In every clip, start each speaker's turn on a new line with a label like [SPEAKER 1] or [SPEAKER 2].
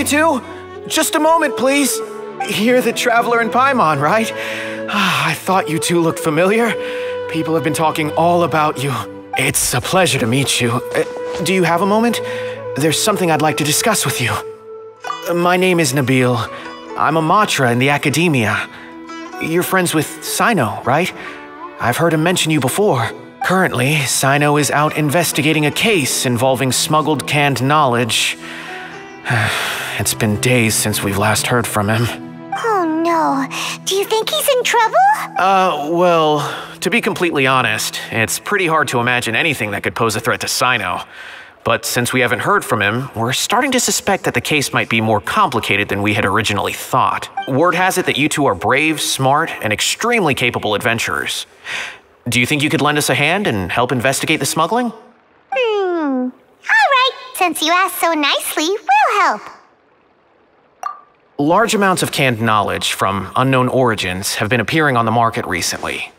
[SPEAKER 1] you two! Just a moment, please. You're the Traveler in Paimon, right? I thought you two looked familiar. People have been talking all about you. It's a pleasure to meet you. Uh, do you have a moment? There's something I'd like to discuss with you. Uh, My name is Nabil. I'm a Matra in the Akademiya. You're friends with Cyno, right? I've heard him mention you before. Currently, Cyno is out investigating a case involving smuggled canned knowledge. it's been days since we've last heard from him.
[SPEAKER 2] Oh no. Do you think he's in trouble?
[SPEAKER 1] Uh, well, to be completely honest, it's pretty hard to imagine anything that could pose a threat to Cyno. But since we haven't heard from him, we're starting to suspect that the case might be more complicated than we had originally thought. Word has it that you two are brave, smart, and extremely capable adventurers. Do you think you could lend us a hand and help investigate the smuggling?
[SPEAKER 2] Hmm. All right. Since you asked so nicely, we'll help.
[SPEAKER 1] Large amounts of canned knowledge from unknown origins have been appearing on the market recently.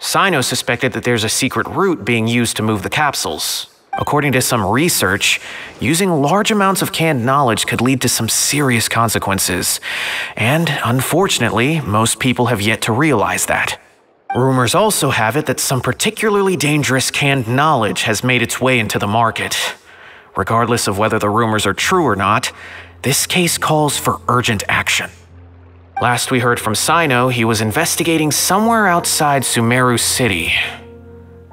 [SPEAKER 1] Cyno suspected that there's a secret route being used to move the capsules. According to some research, using large amounts of canned knowledge could lead to some serious consequences. And unfortunately, most people have yet to realize that. Rumors also have it that some particularly dangerous canned knowledge has made its way into the market. Regardless of whether the rumors are true or not, this case calls for urgent action. Last we heard from Cyno, he was investigating somewhere outside Sumeru City.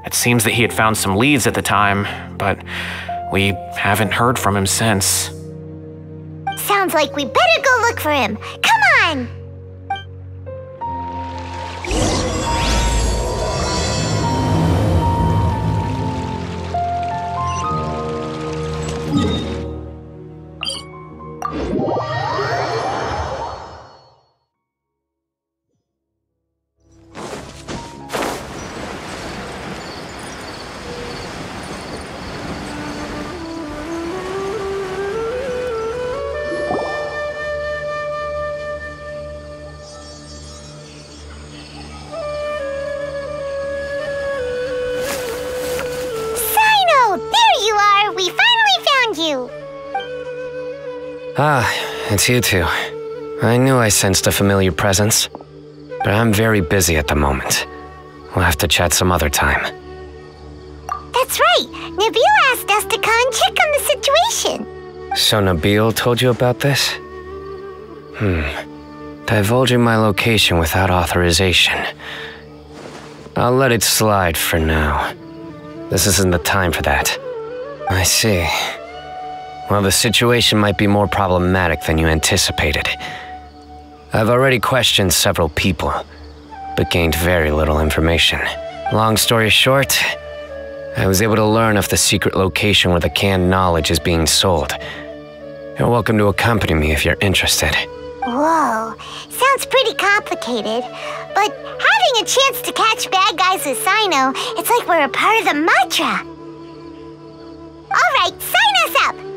[SPEAKER 1] It seems that he had found some leads at the time, but we haven't heard from him since.
[SPEAKER 2] Sounds like we better go look for him. Come on!
[SPEAKER 3] Ah, it's you two. I knew I sensed a familiar presence, but I'm very busy at the moment. We'll have to chat some other time.
[SPEAKER 2] That's right! Nabil asked us to come and check on the situation.
[SPEAKER 3] So Nabil told you about this? Hmm. Divulging my location without authorization. I'll let it slide for now. This isn't the time for that. I see. Well, the situation might be more problematic than you anticipated. I've already questioned several people, but gained very little information. Long story short, I was able to learn of the secret location where the canned knowledge is being sold. You're welcome to accompany me if you're interested.
[SPEAKER 2] Whoa, sounds pretty complicated. But having a chance to catch bad guys with Cyno, it's like we're a part of the Matra. All right, sign us up!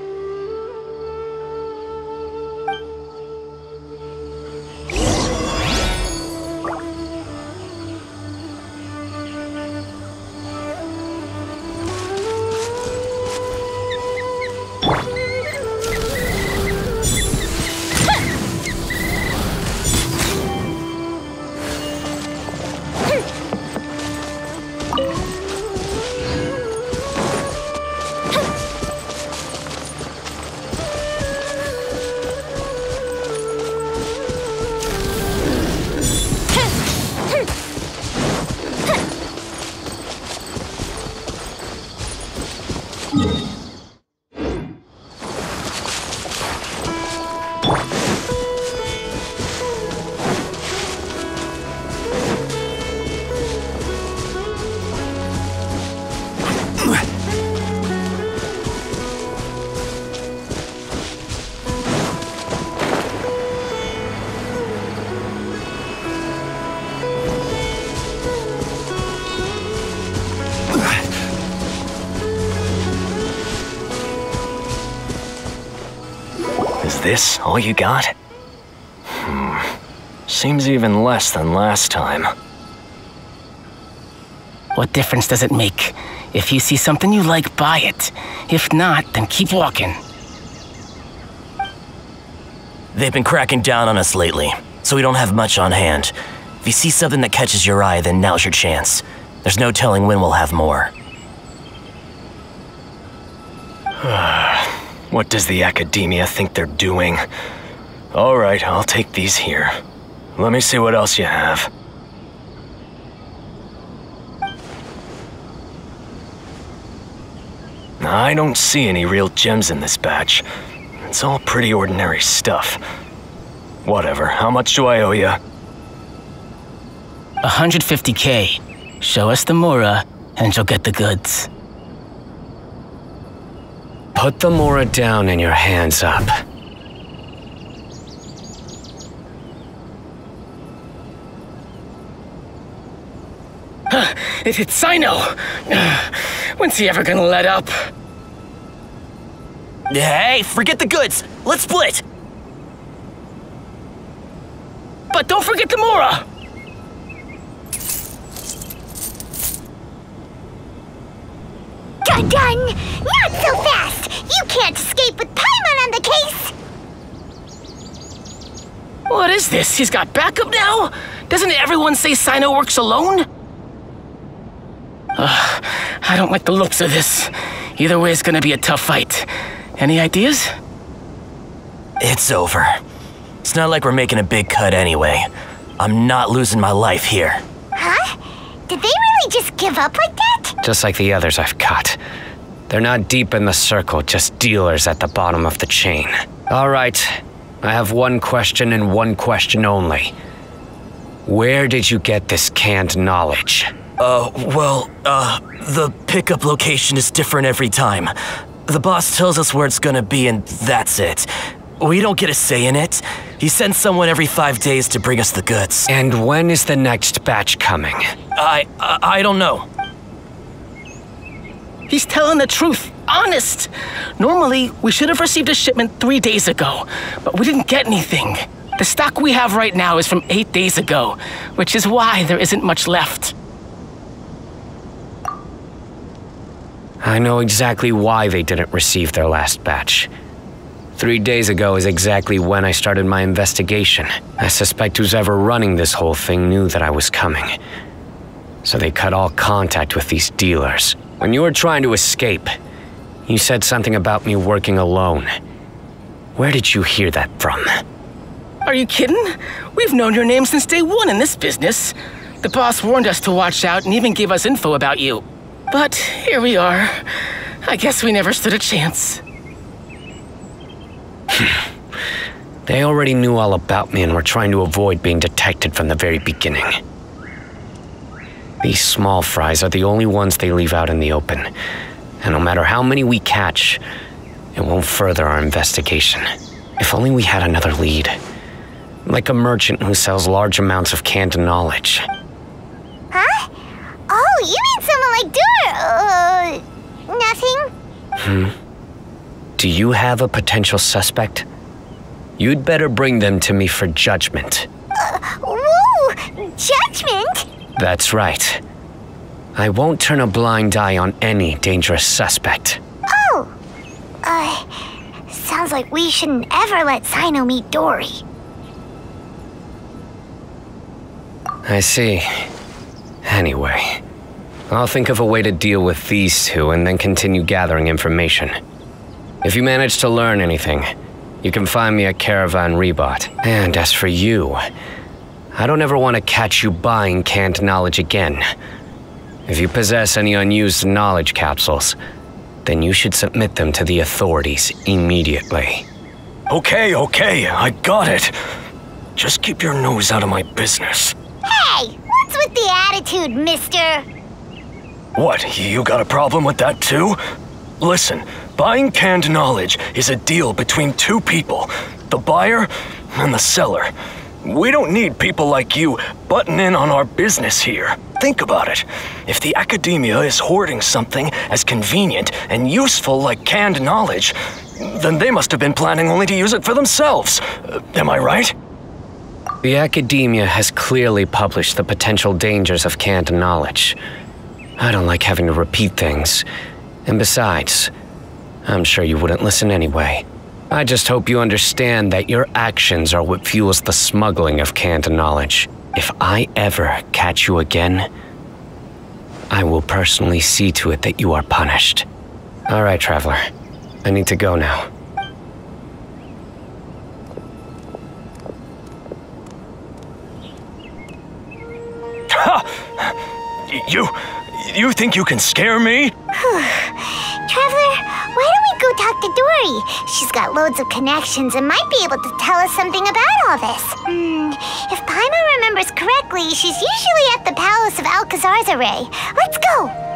[SPEAKER 3] This all you got? Hmm. Seems even less than last time.
[SPEAKER 4] What difference does it make? If you see something you like, buy it. If not, then keep walking.
[SPEAKER 5] They've been cracking down on us lately, so we don't have much on hand. If you see something that catches your eye, then now's your chance. There's no telling when we'll have more.
[SPEAKER 3] What does the Akademiya think they're doing? Alright, I'll take these here. Let me see what else you have. I don't see any real gems in this batch. It's all pretty ordinary stuff. Whatever, how much do I owe you?
[SPEAKER 4] 150k. Show us the Mora, and you'll get the goods.
[SPEAKER 3] Put the Mora down and your hands up.
[SPEAKER 4] It hit Cyno! When's he ever gonna let up?
[SPEAKER 5] Hey, forget the goods! Let's split!
[SPEAKER 4] But don't forget the Mora!
[SPEAKER 2] Dun dun! Not so fast! You can't escape with Paimon on the case!
[SPEAKER 4] What is this? He's got backup now? Doesn't everyone say Cyno works alone? Ugh, I don't like the looks of this. Either way, it's gonna be a tough fight. Any ideas?
[SPEAKER 5] It's over. It's not like we're making a big cut anyway. I'm not losing my life here.
[SPEAKER 2] Huh? Did they really just give up like that?
[SPEAKER 3] Just like the others I've caught. They're not deep in the circle, just dealers at the bottom of the chain. All right, I have one question and one question only. Where did you get this canned knowledge?
[SPEAKER 5] Uh, well, uh, the pickup location is different every time. The boss tells us where it's gonna be and that's it. We don't get a say in it. He sends someone every five days to bring us the goods.
[SPEAKER 3] And when is the next batch coming?
[SPEAKER 5] I, I, I don't know.
[SPEAKER 4] He's telling the truth. Honest. Normally, we should have received a shipment three days ago, but we didn't get anything. The stock we have right now is from eight days ago, which is why there isn't much left.
[SPEAKER 3] I know exactly why they didn't receive their last batch. Three days ago is exactly when I started my investigation. I suspect who's ever running this whole thing knew that I was coming. So they cut all contact with these dealers. When you were trying to escape, you said something about me working alone. Where did you hear that from?
[SPEAKER 4] Are you kidding? We've known your name since day one in this business. The boss warned us to watch out and even gave us info about you. But here we are. I guess we never stood a chance.
[SPEAKER 3] They already knew all about me and were trying to avoid being detected from the very beginning. These small fries are the only ones they leave out in the open. And no matter how many we catch, it won't further our investigation. If only we had another lead. Like a merchant who sells large amounts of canned knowledge.
[SPEAKER 2] Huh? Oh, you mean someone like Dur... Uh... Nothing?
[SPEAKER 3] Do you have a potential suspect? You'd better bring them to me for judgment.
[SPEAKER 2] Whoa! Judgment?
[SPEAKER 3] That's right. I won't turn a blind eye on any dangerous suspect.
[SPEAKER 2] Oh! Uh... Sounds like we shouldn't ever let Cyno meet Dori.
[SPEAKER 3] I see. Anyway, I'll think of a way to deal with these two and then continue gathering information. If you manage to learn anything, you can find me a Caravan Ribat. And as for you, I don't ever want to catch you buying canned knowledge again. If you possess any unused knowledge capsules, then you should submit them to the authorities immediately.
[SPEAKER 6] Okay, okay, I got it. Just keep your nose out of my business.
[SPEAKER 7] Hey, what's with the attitude, mister?
[SPEAKER 6] What, you got a problem with that too? Listen, buying canned knowledge is a deal between two people the buyer and the seller. We don't need people like you butting in on our business here. Think about it. If the Akademiya is hoarding something as convenient and useful like canned knowledge, then they must have been planning only to use it for themselves. Uh, am I right?
[SPEAKER 3] The Akademiya has clearly published the potential dangers of canned knowledge. I don't like having to repeat things. And besides, I'm sure you wouldn't listen anyway. I just hope you understand that your actions are what fuels the smuggling of canned knowledge. If I ever catch you again, I will personally see to it that you are punished. All right, Traveler. I need to go now.
[SPEAKER 6] You. You think you can scare me?
[SPEAKER 7] Traveler, why don't we go talk to Dori? She's got loads of connections and might be able to tell us something about all this. Hmm, if Paimon remembers correctly, she's usually at the palace of Alcazarzaray. Let's go!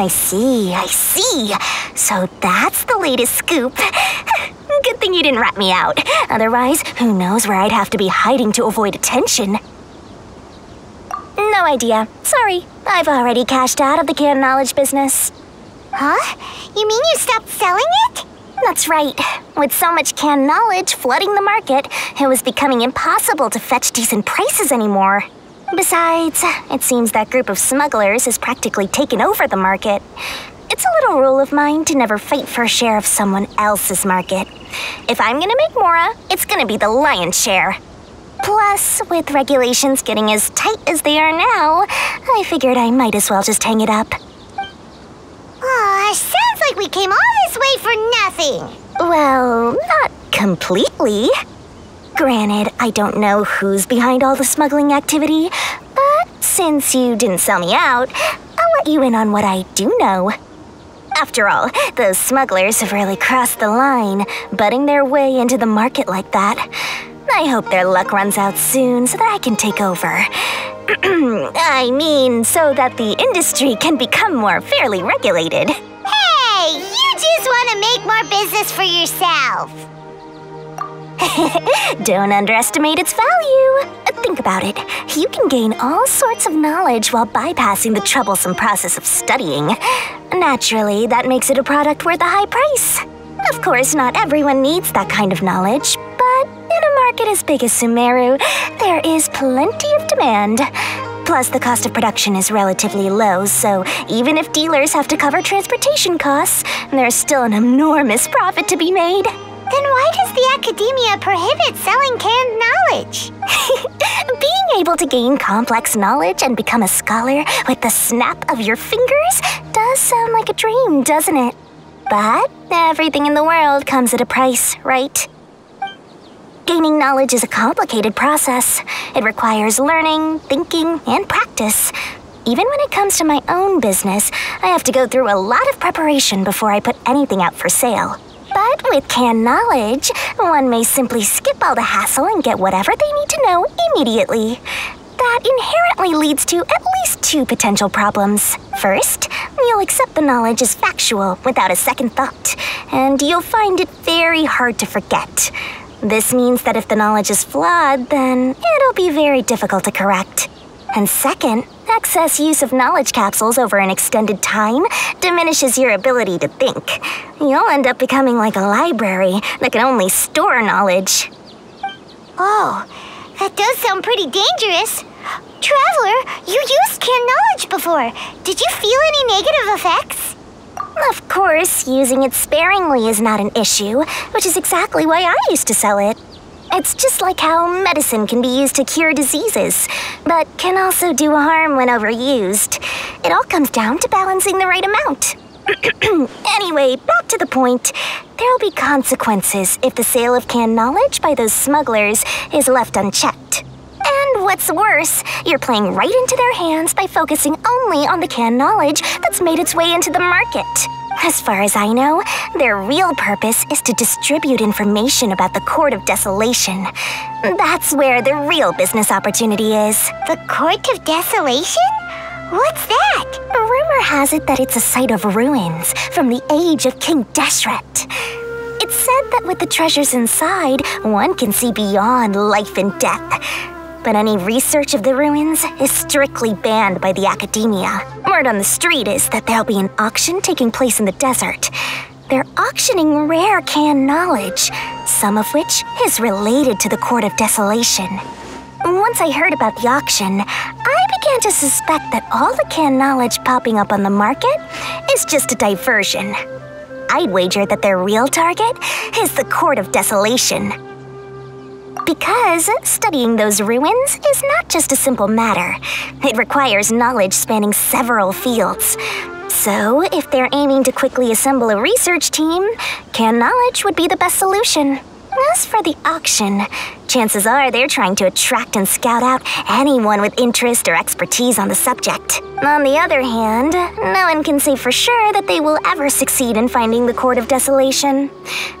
[SPEAKER 7] I see, I see. So that's the latest scoop. Good thing you didn't rat me out. Otherwise, who knows where I'd have to be hiding to avoid attention. No idea. Sorry. I've already cashed out of the canned knowledge business. Huh? You mean you stopped selling it? That's right. With so much canned knowledge flooding the market, it was becoming impossible to fetch decent prices anymore. Besides, it seems that group of smugglers has practically taken over the market. It's a little rule of mine to never fight for a share of someone else's market. If I'm gonna make Mora, it's gonna be the lion's share. Plus, with regulations getting as tight as they are now, I figured I might as well just hang it up. Aw, sounds like we came all this way for nothing. Well, not completely. Granted, I don't know who's behind all the smuggling activity, but since you didn't sell me out, I'll let you in on what I do know. After all, those smugglers have really crossed the line, butting their way into the market like that. I hope their luck runs out soon so that I can take over. I mean, so that the industry can become more fairly regulated. Hey, you just want to make more business for yourself. Don't underestimate its value. Think about it. You can gain all sorts of knowledge while bypassing the troublesome process of studying. Naturally, that makes it a product worth a high price. Of course, not everyone needs that kind of knowledge, but in a market as big as Sumeru, there is plenty of demand. Plus, the cost of production is relatively low, so even if dealers have to cover transportation costs, there's still an enormous profit to be made. Then why does the Akademiya prohibit selling canned knowledge? Being able to gain complex knowledge and become a scholar with the snap of your fingers does sound like a dream, doesn't it? But everything in the world comes at a price, right? Gaining knowledge is a complicated process. It requires learning, thinking, and practice. Even when it comes to my own business, I have to go through a lot of preparation before I put anything out for sale. But with canned knowledge, one may simply skip all the hassle and get whatever they need to know immediately. That inherently leads to at least two potential problems. First, you'll accept the knowledge as factual without a second thought, and you'll find it very hard to forget. This means that if the knowledge is flawed, then it'll be very difficult to correct. And second, excess use of knowledge capsules over an extended time diminishes your ability to think. You'll end up becoming like a library that can only store knowledge. Oh, that does sound pretty dangerous. Traveler, you used canned knowledge before. Did you feel any negative effects? Of course, using it sparingly is not an issue, which is exactly why I used to sell it. It's just like how medicine can be used to cure diseases, but can also do harm when overused. It all comes down to balancing the right amount. anyway, back to the point. There'll be consequences if the sale of canned knowledge by those smugglers is left unchecked. And what's worse, you're playing right into their hands by focusing only on the canned knowledge that's made its way into the market. As far as I know, their real purpose is to distribute information about the Court of Desolation. That's where the real business opportunity is. The Court of Desolation? What's that? Rumor has it that it's a site of ruins from the age of King Deshret. It's said that with the treasures inside, one can see beyond life and death. But any research of the ruins is strictly banned by the Akademiya. Word on the street is that there'll be an auction taking place in the desert. They're auctioning rare can knowledge, some of which is related to the Court of Desolation. Once I heard about the auction, I began to suspect that all the canned knowledge popping up on the market is just a diversion. I'd wager that their real target is the Court of Desolation. Because studying those ruins is not just a simple matter. It requires knowledge spanning several fields. So, if they're aiming to quickly assemble a research team, canned knowledge would be the best solution. As for the auction, chances are they're trying to attract and scout out anyone with interest or expertise on the subject. On the other hand, no one can say for sure that they will ever succeed in finding the Court of Desolation.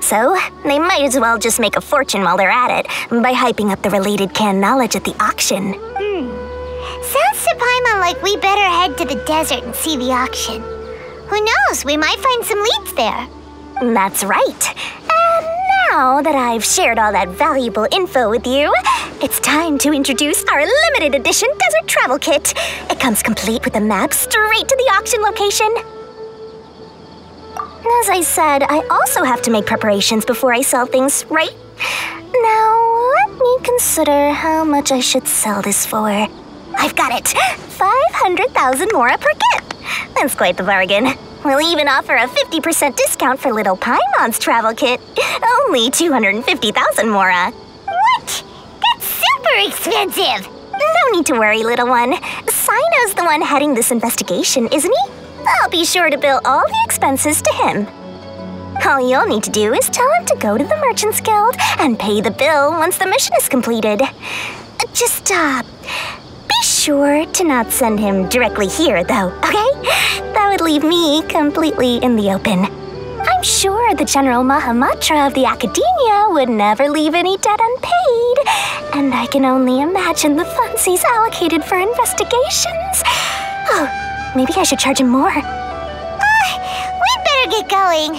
[SPEAKER 7] So, they might as well just make a fortune while they're at it by hyping up the related canned knowledge at the auction. Hmm. Sounds to Paimon like we better head to the desert and see the auction. Who knows, we might find some leads there. That's right. Now that I've shared all that valuable info with you, it's time to introduce our limited edition desert travel kit. It comes complete with a map straight to the auction location. As I said, I also have to make preparations before I sell things, right? Now, let me consider how much I should sell this for. I've got it! 500,000 mora per kit! That's quite the bargain. We'll even offer a 50% discount for Little Paimon's travel kit. Only 250,000 Mora. What? That's super expensive! No need to worry, little one. Cyno's the one heading this investigation, isn't he? I'll be sure to bill all the expenses to him. All you'll need to do is tell him to go to the Merchants Guild and pay the bill once the mission is completed. Just, uh, sure to not send him directly here, though, okay? That would leave me completely in the open. I'm sure the General Mahamatra of the Akademiya would never leave any debt unpaid, and I can only imagine the funds he's allocated for investigations. Oh, maybe I should charge him more. Uh, we better get going.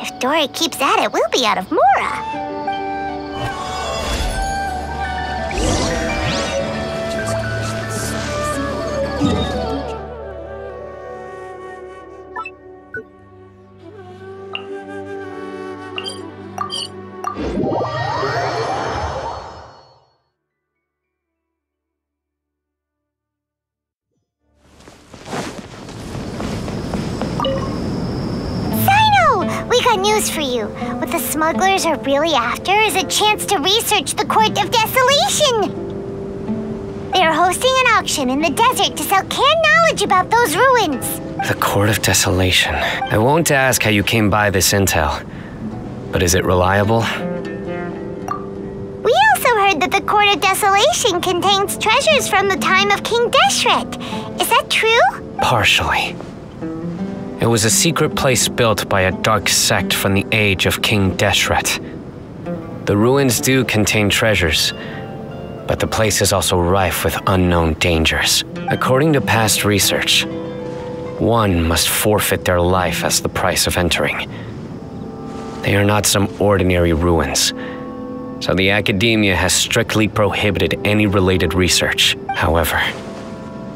[SPEAKER 7] If Dori keeps at it, we'll be out of Mora. Smugglers are really after is a chance to research the Court of Desolation. They are hosting an auction in the desert to sell canned knowledge about those ruins.
[SPEAKER 3] The Court of Desolation. I won't ask how you came by this intel, but is it reliable?
[SPEAKER 7] We also heard that the Court of Desolation contains treasures from the time of King Deshret. Is that true?
[SPEAKER 3] Partially. It was a secret place built by a dark sect from the age of King Deshret. The ruins do contain treasures, but the place is also rife with unknown dangers. According to past research, one must forfeit their life as the price of entering. They are not some ordinary ruins, so the Akademiya has strictly prohibited any related research. However,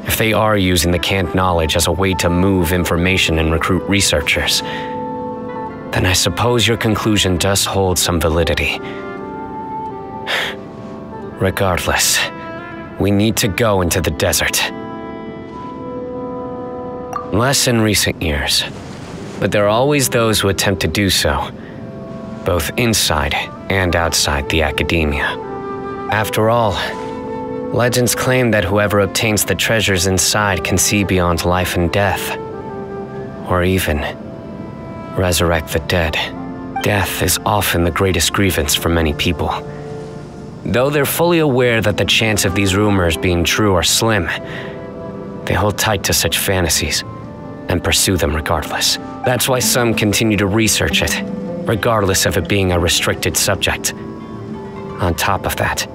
[SPEAKER 3] if they are using the canned knowledge as a way to move information and recruit researchers, then I suppose your conclusion does hold some validity. Regardless, we need to go into the desert. Less in recent years, but there are always those who attempt to do so, both inside and outside the Akademiya. After all, legends claim that whoever obtains the treasures inside can see beyond life and death, or even resurrect the dead. Death is often the greatest grievance for many people. Though they're fully aware that the chance of these rumors being true are slim, they hold tight to such fantasies and pursue them regardless. That's why some continue to research it, regardless of it being a restricted subject. On top of that,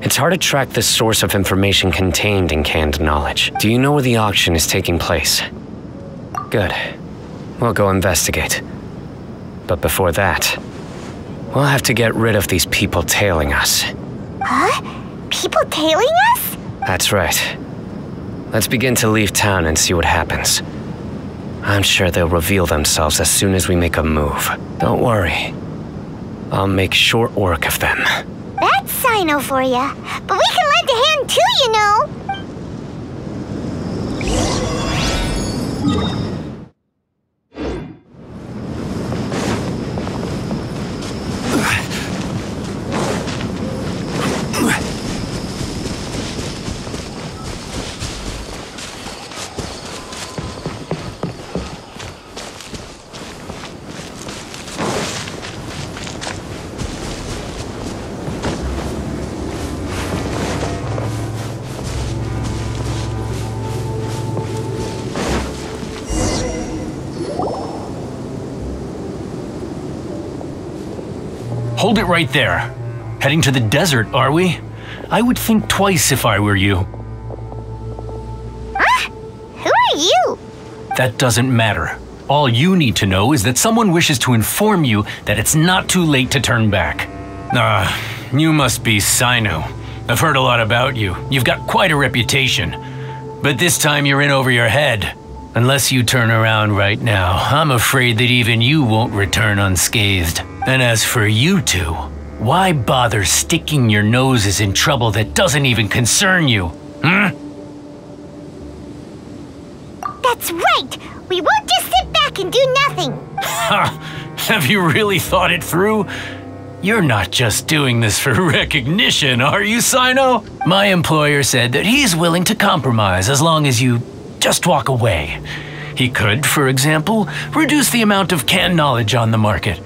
[SPEAKER 3] it's hard to track the source of information contained in canned knowledge. Do you know where the auction is taking place? Good. We'll go investigate. But before that, we'll have to get rid of these people tailing us.
[SPEAKER 2] Huh? People tailing us?
[SPEAKER 3] That's right. Let's begin to leave town and see what happens. I'm sure they'll reveal themselves as soon as we make a move. Don't worry. I'll make short work of them.
[SPEAKER 2] That's Cyno for ya. But we can lend a hand too, you know.
[SPEAKER 8] Right there. Heading to the desert, are we? I would think twice if I were you.
[SPEAKER 2] Huh? Who are you?
[SPEAKER 8] That doesn't matter. All you need to know is that someone wishes to inform you that it's not too late to turn back. Ah, you must be Cyno. I've heard a lot about you. You've got quite a reputation. But this time you're in over your head. Unless you turn around right now, I'm afraid that even you won't return unscathed. And as for you two, why bother sticking your noses in trouble that doesn't even concern you? Hmm?
[SPEAKER 2] That's right. We won't just sit back and do nothing.
[SPEAKER 8] Ha! Have you really thought it through? You're not just doing this for recognition, are you, Cyno? My employer said that he's willing to compromise as long as you just walk away. He could, for example, reduce the amount of canned knowledge on the market.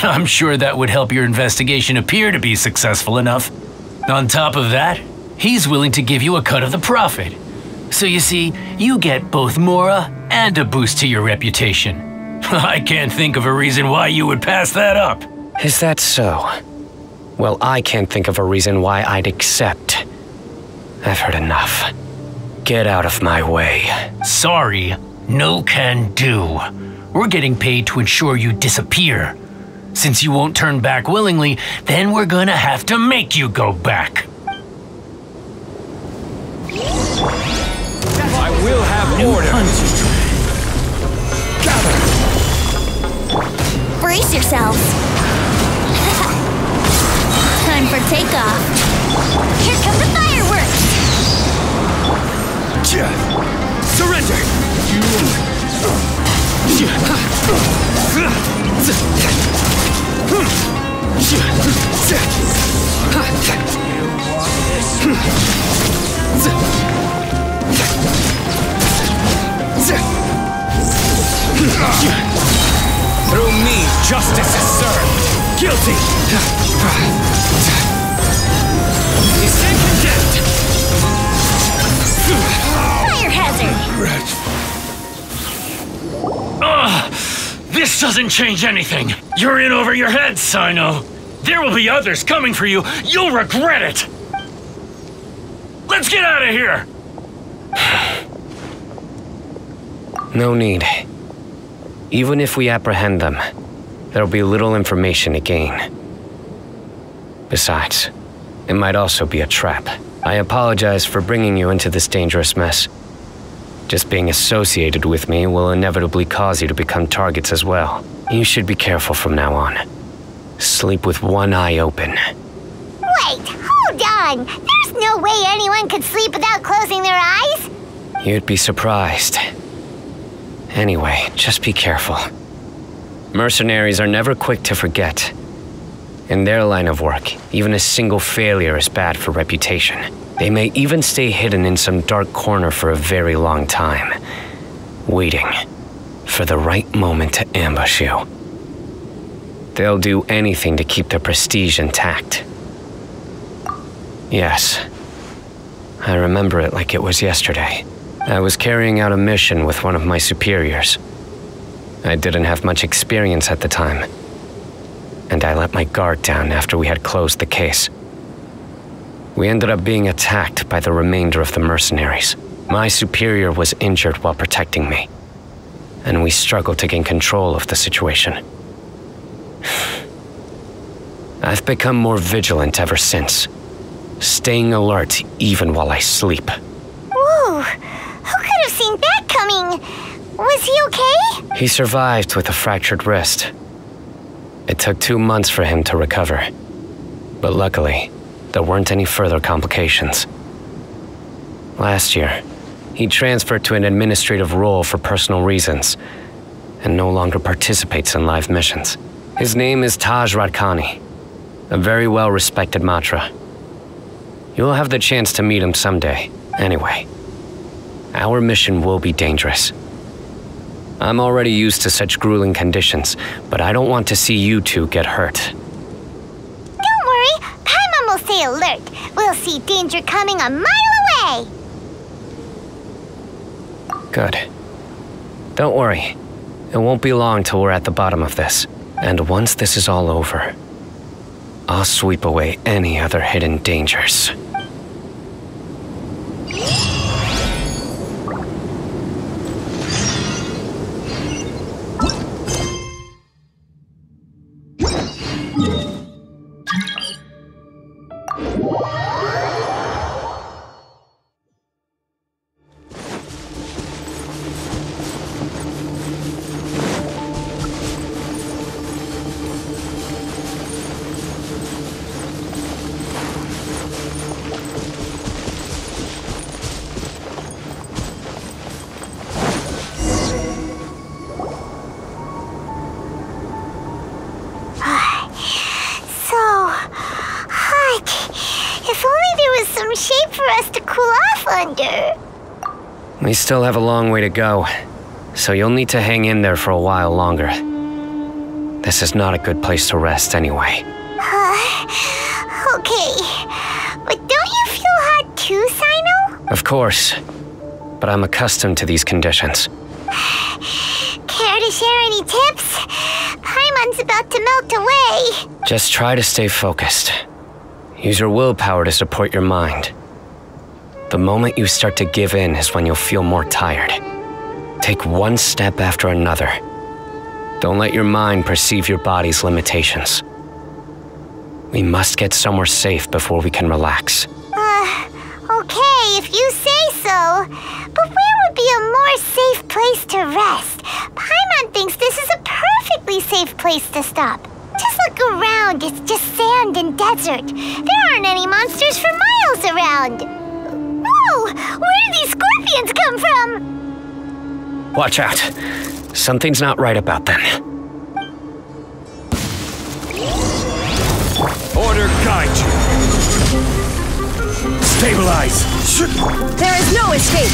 [SPEAKER 8] I'm sure that would help your investigation appear to be successful enough. On top of that, he's willing to give you a cut of the profit. So you see, you get both Mora and a boost to your reputation. I can't think of a reason why you would pass that up.
[SPEAKER 3] Is that so? Well, I can't think of a reason why I'd accept. I've heard enough. Get out of my way.
[SPEAKER 8] Sorry, no can do. We're getting paid to ensure you disappear. Since you won't turn back willingly, then we're gonna have to make you go back.
[SPEAKER 9] I will have order. Gather.
[SPEAKER 10] Brace yourselves. Time for takeoff.
[SPEAKER 2] Here come the fireworks.
[SPEAKER 9] Surrender! Through me, justice is served. Guilty. He stand condemned.
[SPEAKER 2] Fire hazard.
[SPEAKER 8] This doesn't change anything. You're in over your head, Cyno. There will be others coming for you. You'll regret it. Let's get out of here.
[SPEAKER 3] No need. Even if we apprehend them, there'll be little information to gain. Besides, it might also be a trap. I apologize for bringing you into this dangerous mess. Just being associated with me will inevitably cause you to become targets as well. You should be careful from now on. Sleep with one eye open.
[SPEAKER 2] Wait, hold on. There's no way anyone could sleep without closing their eyes.
[SPEAKER 3] You'd be surprised. Anyway, just be careful. Mercenaries are never quick to forget. In their line of work, even a single failure is bad for reputation. They may even stay hidden in some dark corner for a very long time, waiting for the right moment to ambush you. They'll do anything to keep their prestige intact. Yes, I remember it like it was yesterday. I was carrying out a mission with one of my superiors. I didn't have much experience at the time, and I let my guard down after we had closed the case. We ended up being attacked by the remainder of the mercenaries. My superior was injured while protecting me, and we struggled to gain control of the situation. I've become more vigilant ever since, staying alert even while I sleep.
[SPEAKER 2] Whoa, who could have seen that coming? Was he okay?
[SPEAKER 3] He survived with a fractured wrist. It took two months for him to recover. But luckily, there weren't any further complications. Last year, he transferred to an administrative role for personal reasons and no longer participates in live missions. His name is Taj Radkani, a very well respected Matra. You'll have the chance to meet him someday, anyway. Our mission will be dangerous. I'm already used to such grueling conditions, but I don't want to see you two get hurt.
[SPEAKER 2] Don't worry, Paimon will stay alert. We'll see danger coming a mile away.
[SPEAKER 3] Good. Don't worry. It won't be long till we're at the bottom of this. And once this is all over, I'll sweep away any other hidden dangers. Still have a long way to go, so you'll need to hang in there for a while longer. This is not a good place to rest anyway.
[SPEAKER 2] Uh, okay. But don't you feel hot too, Cyno?
[SPEAKER 3] Of course, but I'm accustomed to these conditions.
[SPEAKER 2] Care to share any tips? Paimon's about to melt away.
[SPEAKER 3] Just try to stay focused. Use your willpower to support your mind. The moment you start to give in is when you'll feel more tired. Take one step after another. Don't let your mind perceive your body's limitations. We must get somewhere safe before we can relax.
[SPEAKER 2] Uh, okay, if you say so. But where would be a more safe place to rest? Paimon thinks this is a perfectly safe place to stop. Just look around, it's just sand and desert. There aren't any monsters for miles around. Whoa! Where did these scorpions come from?
[SPEAKER 3] Watch out. Something's not right about them.
[SPEAKER 9] Order guide you. Stabilize.
[SPEAKER 10] There is no escape.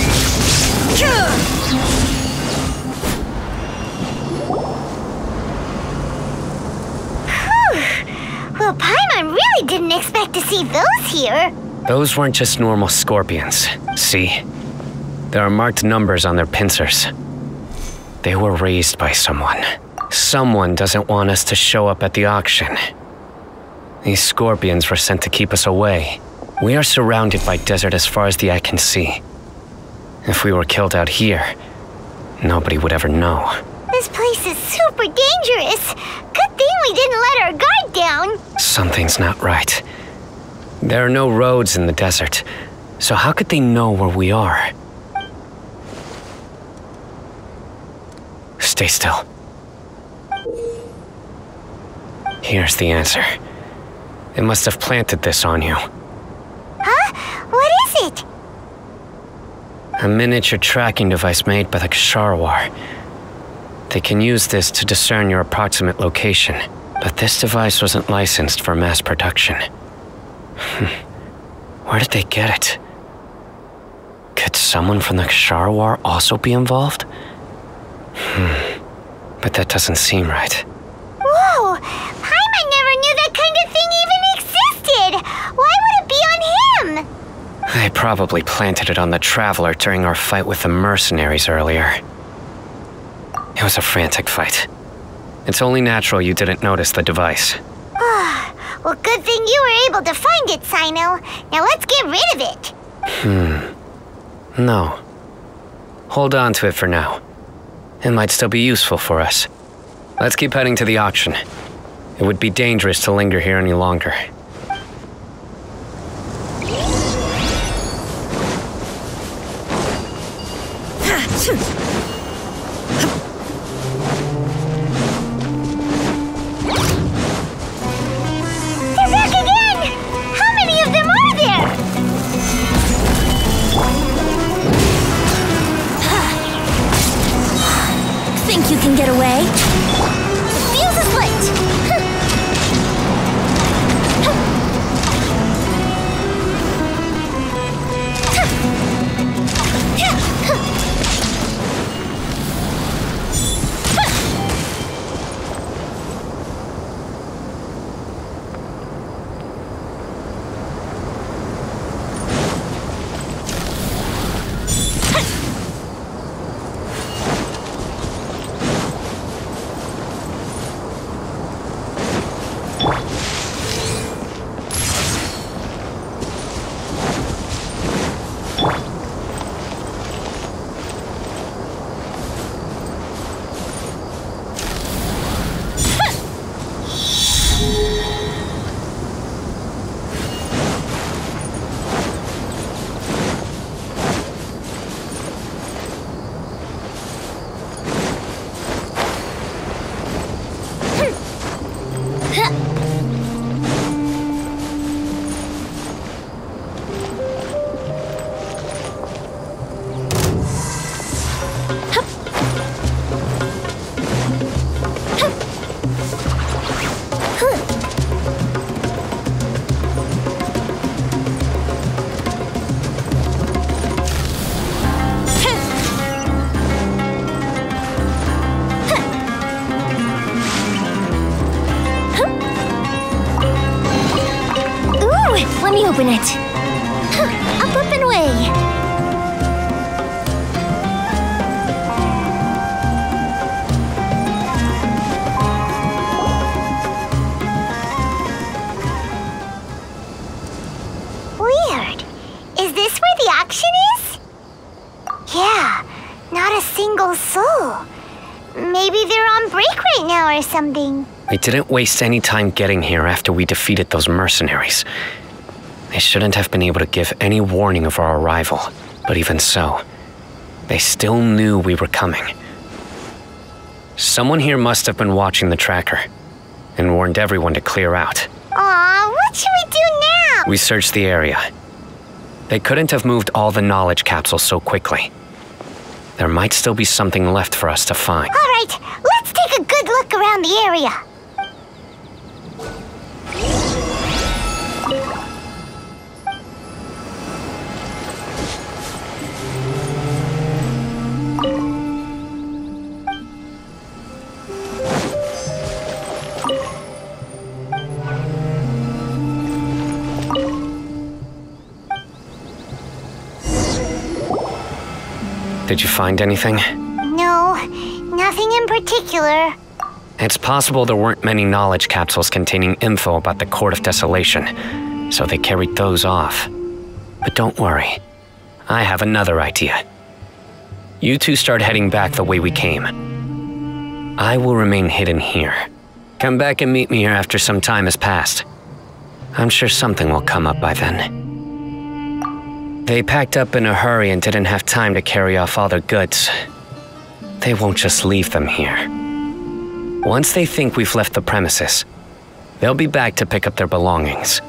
[SPEAKER 2] Well, Paimon really didn't expect to see those here.
[SPEAKER 3] Those weren't just normal scorpions. See? There are marked numbers on their pincers. They were raised by someone. Someone doesn't want us to show up at the auction. These scorpions were sent to keep us away. We are surrounded by desert as far as the eye can see. If we were killed out here, nobody would ever know.
[SPEAKER 2] This place is super dangerous. Good thing we didn't let our guard down.
[SPEAKER 3] Something's not right. There are no roads in the desert, so how could they know where we are? Stay still. Here's the answer. It must have planted this on you.
[SPEAKER 2] Huh? What is it?
[SPEAKER 3] A miniature tracking device made by the Kshahrewar. They can use this to discern your approximate location, but this device wasn't licensed for mass production. Hmm. Where did they get it? Could someone from the Kshahrewar also be involved? Hmm. But that doesn't seem right.
[SPEAKER 2] Whoa! Paimon never knew that kind of thing even existed! Why would it be on him?
[SPEAKER 3] They probably planted it on the Traveler during our fight with the mercenaries earlier. It was a frantic fight. It's only natural you didn't notice the device.
[SPEAKER 2] Well, good thing you were able to find it, Cyno. Now let's get rid of it.
[SPEAKER 3] Hmm. No. Hold on to it for now. It might still be useful for us. Let's keep heading to the auction. It would be dangerous to linger here any longer.
[SPEAKER 2] Something.
[SPEAKER 3] We didn't waste any time getting here after we defeated those mercenaries. They shouldn't have been able to give any warning of our arrival, but even so, they still knew we were coming. Someone here must have been watching the tracker and warned everyone to clear out.
[SPEAKER 2] Aw, what should we do now?
[SPEAKER 3] We searched the area. They couldn't have moved all the knowledge capsules so quickly. There might still be something left for us to find.
[SPEAKER 2] All right, around the area.
[SPEAKER 3] Did you find anything?
[SPEAKER 2] No, nothing in particular.
[SPEAKER 3] It's possible there weren't many knowledge capsules containing info about the Court of Desolation, so they carried those off. But don't worry, I have another idea. You two start heading back the way we came. I will remain hidden here. Come back and meet me here after some time has passed. I'm sure something will come up by then. They packed up in a hurry and didn't have time to carry off all their goods. They won't just leave them here. Once they think we've left the premises, they'll be back to pick up their belongings.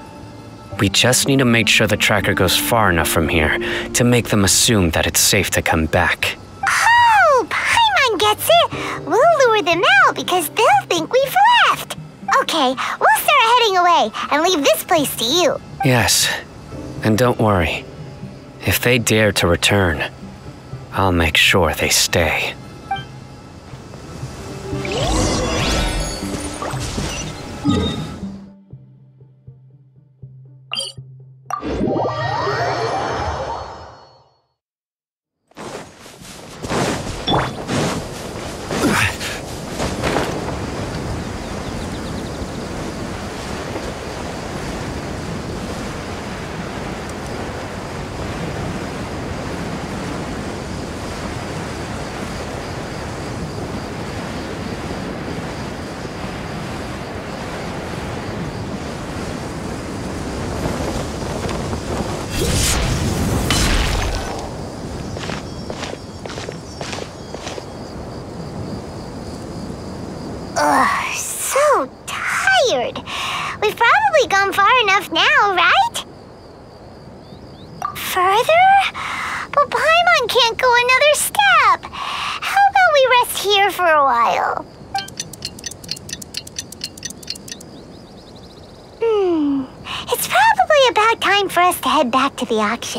[SPEAKER 3] We just need to make sure the tracker goes far enough from here to make them assume that it's safe to come back.
[SPEAKER 2] Oh, Paimon gets it. We'll lure them out because they'll think we've left. Okay, we'll start heading away and leave this place to you.
[SPEAKER 3] Yes, and don't worry. If they dare to return, I'll make sure they stay.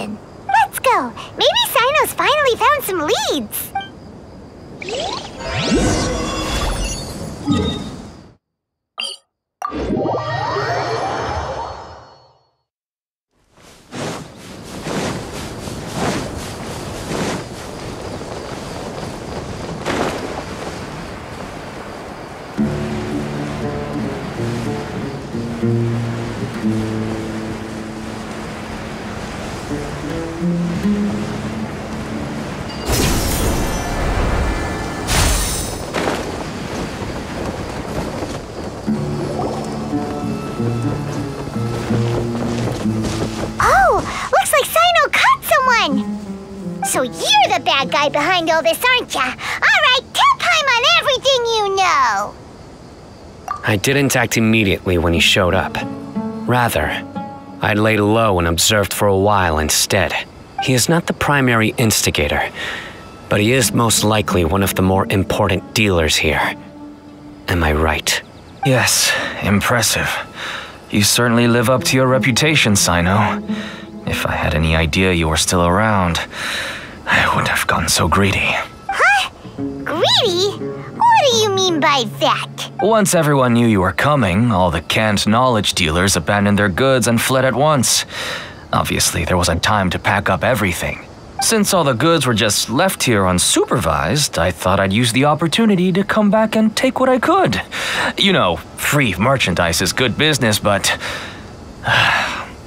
[SPEAKER 2] To guy behind all this, aren't ya? All right, tell Paimon everything you know.
[SPEAKER 3] I didn't act immediately when he showed up. Rather, I laid low and observed for a while instead. He is not the primary instigator, but he is most likely one of the more important dealers here. Am I right?
[SPEAKER 11] Yes, impressive. You certainly live up to your reputation, Cyno. If I had any idea you were still around, I wouldn't have gotten so greedy.
[SPEAKER 2] Huh? Greedy? What do you mean by that?
[SPEAKER 11] Once everyone knew you were coming, all the canned knowledge dealers abandoned their goods and fled at once. Obviously, there wasn't time to pack up everything. Since all the goods were just left here unsupervised, I thought I'd use the opportunity to come back and take what I could. You know, free merchandise is good business, but.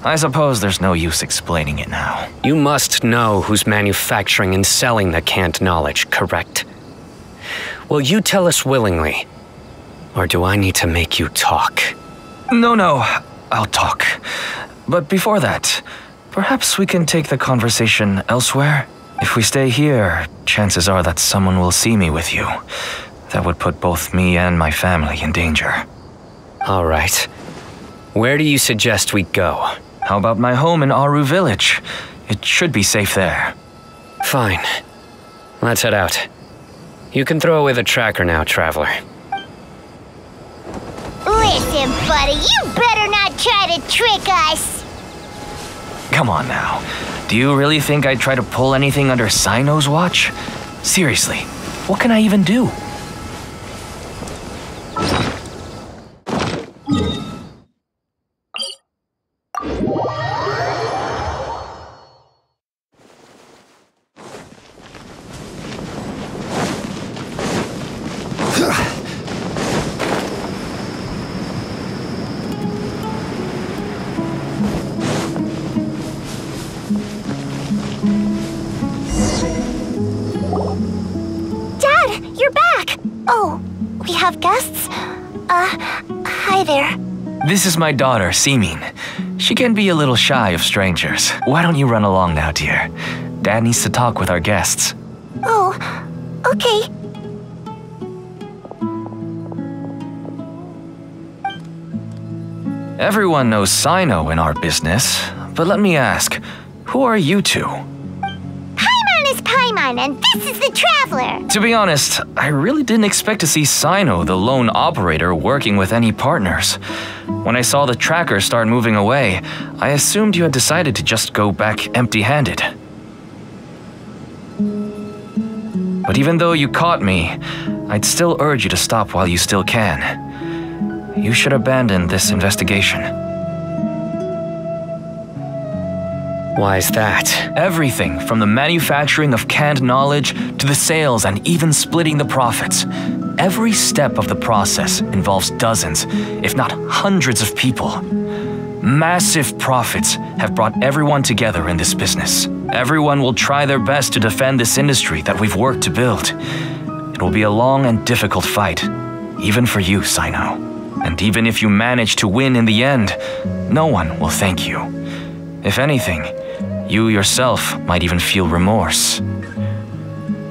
[SPEAKER 11] I suppose there's no use explaining it now.
[SPEAKER 3] You must know who's manufacturing and selling the canned knowledge, correct? Will you tell us willingly? Or do I need to make you talk?
[SPEAKER 11] No, no, I'll talk. But before that, perhaps we can take the conversation elsewhere? If we stay here, chances are that someone will see me with you. That would put both me and my family in danger.
[SPEAKER 3] All right. Where do you suggest we go?
[SPEAKER 11] How about my home in Aru Village? It should be safe there.
[SPEAKER 3] Fine. Let's head out. You can throw away the tracker now, Traveler.
[SPEAKER 2] Listen, buddy, you better not try to trick us.
[SPEAKER 11] Come on now. Do you really think I'd try to pull anything under Cyno's watch? Seriously, what can I even do? This is my daughter, Simin. She can be a little shy of strangers. Why don't you run along now, dear? Dad needs to talk with our guests.
[SPEAKER 2] Oh, okay.
[SPEAKER 11] Everyone knows Cyno in our business, but let me ask, who are you two?
[SPEAKER 2] And this is the Traveler.
[SPEAKER 11] To be honest, I really didn't expect to see Cyno, the lone operator, working with any partners. When I saw the tracker start moving away, I assumed you had decided to just go back empty handed. But even though you caught me, I'd still urge you to stop while you still can. You should abandon this investigation.
[SPEAKER 3] Why is that?
[SPEAKER 11] Everything from the manufacturing of canned knowledge to the sales and even splitting the profits. Every step of the process involves dozens, if not hundreds of people. Massive profits have brought everyone together in this business. Everyone will try their best to defend this industry that we've worked to build. It will be a long and difficult fight, even for you, Cyno. And even if you manage to win in the end, no one will thank you. If anything, you yourself might even feel remorse.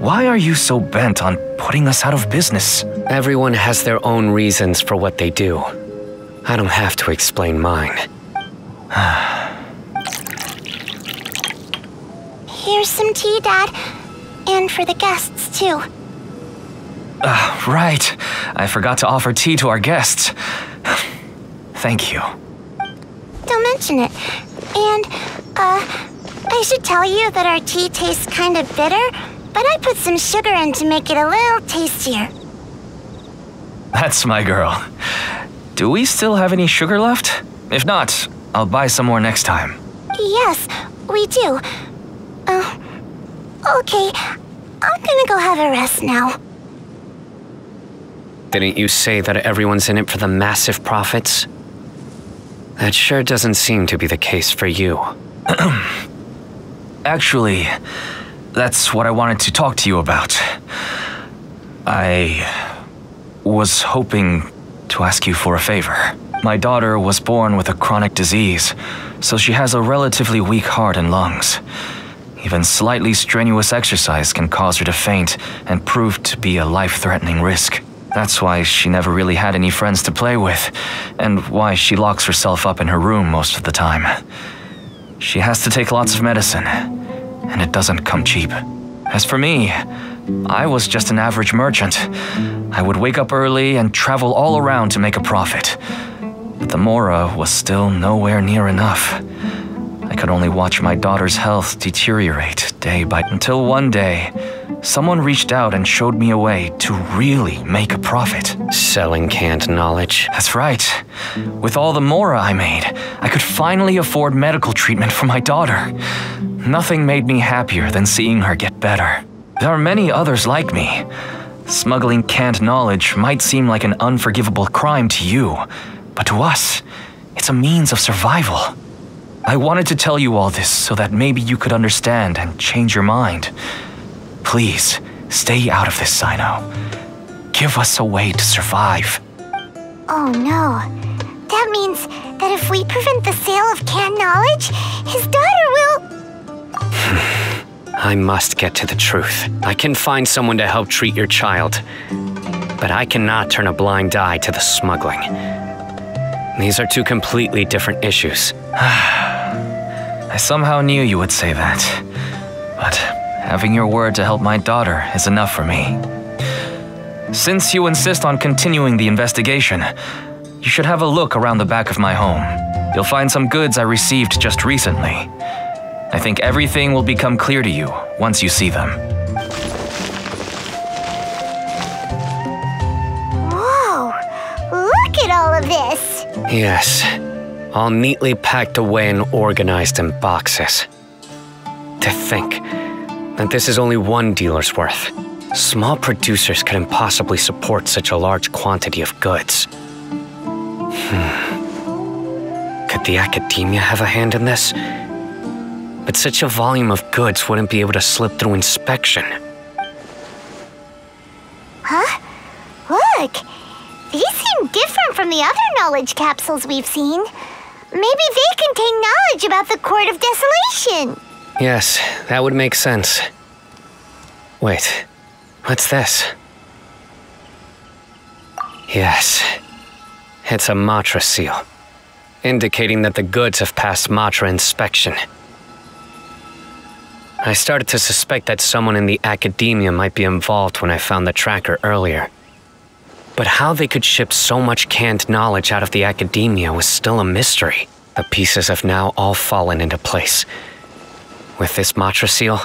[SPEAKER 11] Why are you so bent on putting us out of business?
[SPEAKER 3] Everyone has their own reasons for what they do. I don't have to explain mine.
[SPEAKER 2] Here's some tea, Dad. And for the guests, too.
[SPEAKER 11] Uh, right. I forgot to offer tea to our guests. Thank you.
[SPEAKER 2] Don't mention it. And, uh, I should tell you that our tea tastes kind of bitter, but I put some sugar in to make it a little tastier.
[SPEAKER 11] That's my girl. Do we still have any sugar left? If not, I'll buy some more next time.
[SPEAKER 2] Yes, we do. Uh, okay, I'm gonna go have a rest now.
[SPEAKER 3] Didn't you say that everyone's in it for the massive profits? That sure doesn't seem to be the case for you.
[SPEAKER 11] Actually, that's what I wanted to talk to you about. I was hoping to ask you for a favor. My daughter was born with a chronic disease, so she has a relatively weak heart and lungs. Even slightly strenuous exercise can cause her to faint and prove to be a life-threatening risk. That's why she never really had any friends to play with, and why she locks herself up in her room most of the time. She has to take lots of medicine, and it doesn't come cheap. As for me, I was just an average merchant. I would wake up early and travel all around to make a profit. But the Mora was still nowhere near enough. I could only watch my daughter's health deteriorate day by day until one day, someone reached out and showed me a way to really make a profit.
[SPEAKER 3] Selling canned knowledge.
[SPEAKER 11] That's right. With all the Mora I made, I could finally afford medical treatment for my daughter. Nothing made me happier than seeing her get better. There are many others like me. Smuggling canned knowledge might seem like an unforgivable crime to you, but to us, it's a means of survival. I wanted to tell you all this so that maybe you could understand and change your mind. Please, stay out of this, Cyno. Give us a way to survive.
[SPEAKER 2] Oh no. That means that if we prevent the sale of canned knowledge, his daughter will.
[SPEAKER 3] I must get to the truth. I can find someone to help treat your child. But I cannot turn a blind eye to the smuggling. These are two completely different issues.
[SPEAKER 11] I somehow knew you would say that. But having your word to help my daughter is enough for me. Since you insist on continuing the investigation, you should have a look around the back of my home. You'll find some goods I received just recently. I think everything will become clear to you once you see them.
[SPEAKER 2] Whoa! Look at all of this!
[SPEAKER 3] Yes, all neatly packed away and organized in boxes. To think that this is only one dealer's worth. Small producers could impossibly support such a large quantity of goods. Hmm. Could the Akademiya have a hand in this? But such a volume of goods wouldn't be able to slip through inspection.
[SPEAKER 2] Huh? Look! These seem different from the other knowledge capsules we've seen. Maybe they contain knowledge about the Court of Desolation.
[SPEAKER 3] Yes, that would make sense. Wait, what's this? Yes, it's a Matra seal, indicating that the goods have passed Matra inspection. I started to suspect that someone in the Akademiya might be involved when I found the tracker earlier. But how they could ship so much canned knowledge out of the Akademiya was still a mystery. The pieces have now all fallen into place. With this Matra seal,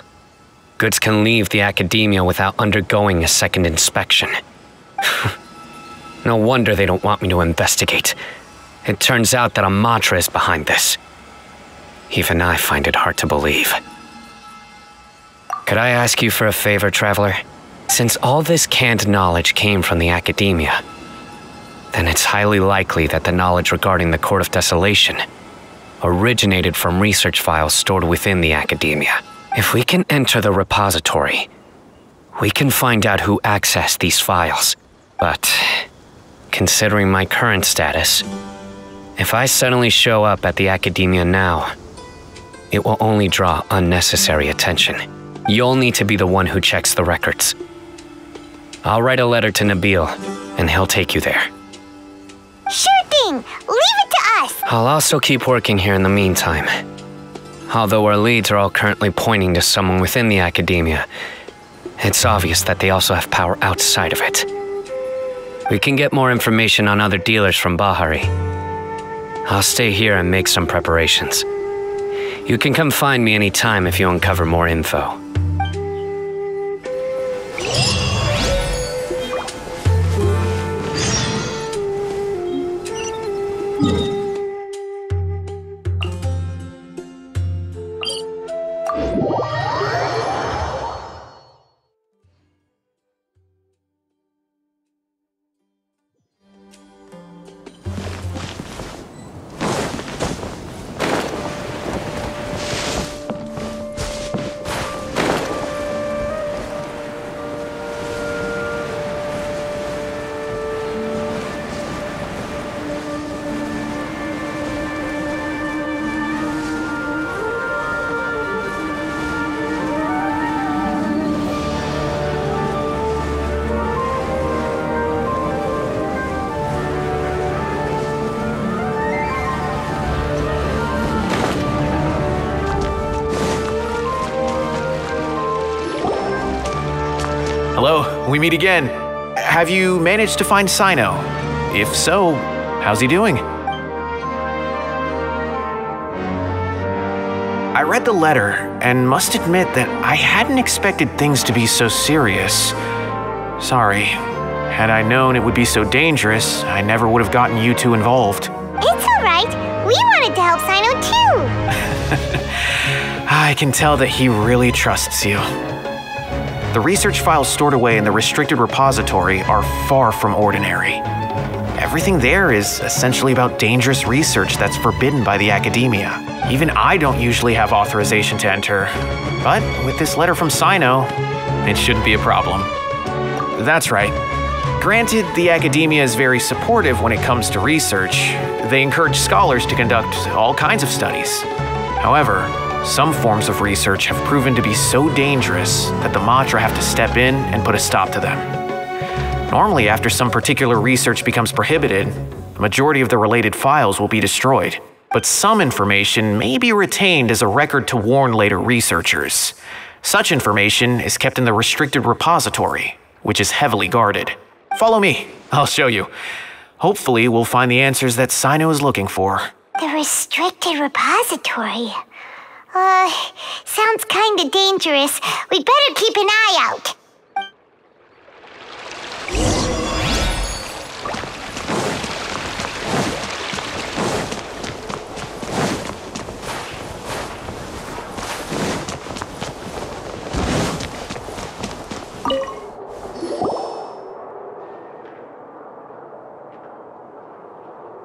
[SPEAKER 3] goods can leave the Akademiya without undergoing a second inspection. no wonder they don't want me to investigate. It turns out that a Matra is behind this. Even I find it hard to believe. Could I ask you for a favor, Traveler? Since all this canned knowledge came from the Akademiya, then it's highly likely that the knowledge regarding the Court of Desolation originated from research files stored within the Akademiya. If we can enter the repository, we can find out who accessed these files. But, considering my current status, if I suddenly show up at the Akademiya now, it will only draw unnecessary attention. You'll need to be the one who checks the records. I'll write a letter to Nabil, and he'll take you there.
[SPEAKER 2] Sure thing! Leave
[SPEAKER 3] I'll also keep working here in the meantime. Although our leads are all currently pointing to someone within the Akademiya, it's obvious that they also have power outside of it. We can get more information on other dealers from Bahari. I'll stay here and make some preparations. You can come find me anytime if you uncover more info.
[SPEAKER 1] We meet again. Have you managed to find Cyno? If so, how's he doing? I read the letter and must admit that I hadn't expected things to be so serious. Sorry. Had I known it would be so dangerous, I never would have gotten you two involved.
[SPEAKER 2] It's alright. We wanted to help Cyno too.
[SPEAKER 1] I can tell that he really trusts you. The research files stored away in the restricted repository are far from ordinary. Everything there is essentially about dangerous research that's forbidden by the Akademiya. Even I don't usually have authorization to enter, but with this letter from Cyno, it shouldn't be a problem. That's right. Granted, the Akademiya is very supportive when it comes to research. They encourage scholars to conduct all kinds of studies. However, some forms of research have proven to be so dangerous that the Matra have to step in and put a stop to them. Normally, after some particular research becomes prohibited, the majority of the related files will be destroyed. But some information may be retained as a record to warn later researchers. Such information is kept in the restricted repository, which is heavily guarded. Follow me, I'll show you. Hopefully, we'll find the answers that Cyno is looking for.
[SPEAKER 2] The restricted repository. Uh, sounds kinda dangerous. We'd better keep an eye out.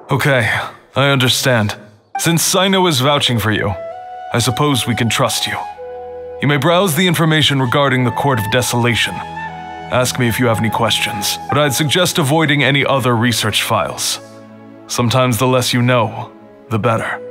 [SPEAKER 12] Okay, I understand. Since Cyno is vouching for you, I suppose we can trust you. You may browse the information regarding the Court of Desolation. Ask me if you have any questions, but I'd suggest avoiding any other research files. Sometimes the less you know, the better.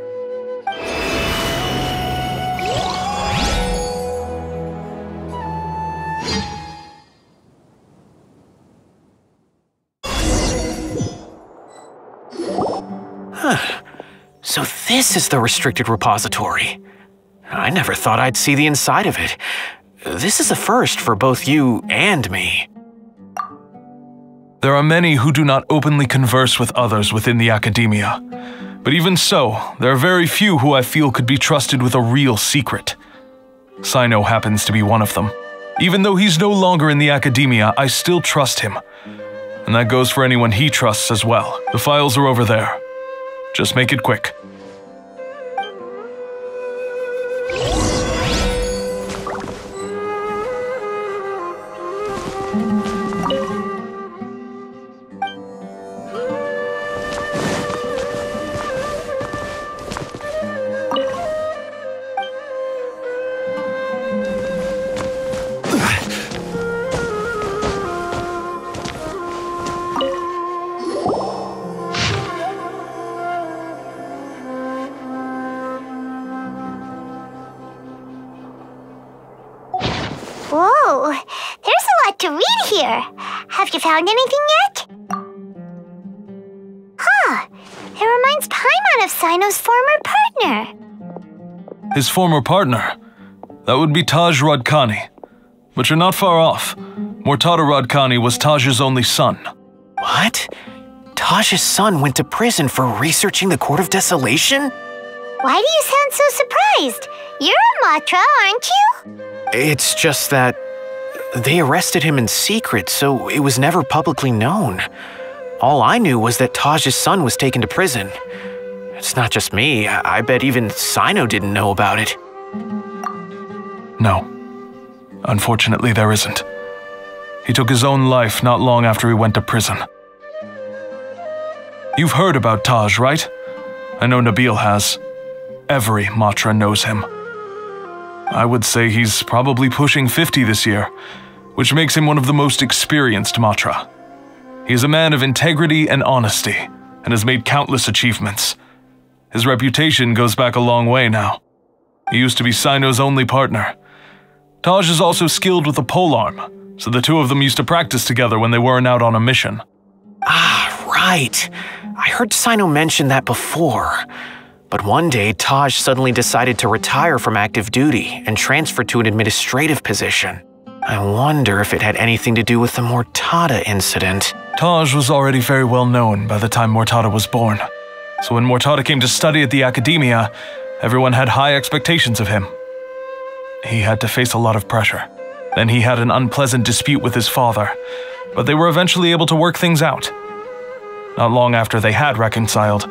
[SPEAKER 1] This is the restricted repository. I never thought I'd see the inside of it. This is a first for both you and me.
[SPEAKER 12] There are many who do not openly converse with others within the Akademiya. But even so, there are very few who I feel could be trusted with a real secret. Cyno happens to be one of them. Even though he's no longer in the Akademiya, I still trust him. And that goes for anyone he trusts as well. The files are over there. Just make it quick.
[SPEAKER 2] Paimon of Cyno's former partner.
[SPEAKER 12] His former partner. That would be Taj Radkani. But you're not far off. Mortada Radkani was Taj's only son.
[SPEAKER 1] What? Taj's son went to prison for researching the Court of Desolation?
[SPEAKER 2] Why do you sound so surprised? You're a Matra, aren't you?
[SPEAKER 1] It's just that they arrested him in secret, so it was never publicly known. All I knew was that Taj's son was taken to prison. It's not just me. I, I bet even Cyno didn't know about it.
[SPEAKER 12] No. Unfortunately, there isn't. He took his own life not long after he went to prison. You've heard about Taj, right? I know Nabil has. Every Matra knows him. I would say he's probably pushing 50 this year, which makes him one of the most experienced Matra. He is a man of integrity and honesty, and has made countless achievements. His reputation goes back a long way now. He used to be Cyno's only partner. Taj is also skilled with a polearm, so the two of them used to practice together when they weren't out on a mission.
[SPEAKER 1] Ah, right. I heard Cyno mention that before. But one day, Taj suddenly decided to retire from active duty and transfer to an administrative position. I wonder if it had anything to do with the Mortada incident.
[SPEAKER 12] Taj was already very well known by the time Mortada was born. So when Mortada came to study at the Akademiya, everyone had high expectations of him. He had to face a lot of pressure. Then he had an unpleasant dispute with his father, but they were eventually able to work things out. Not long after they had reconciled,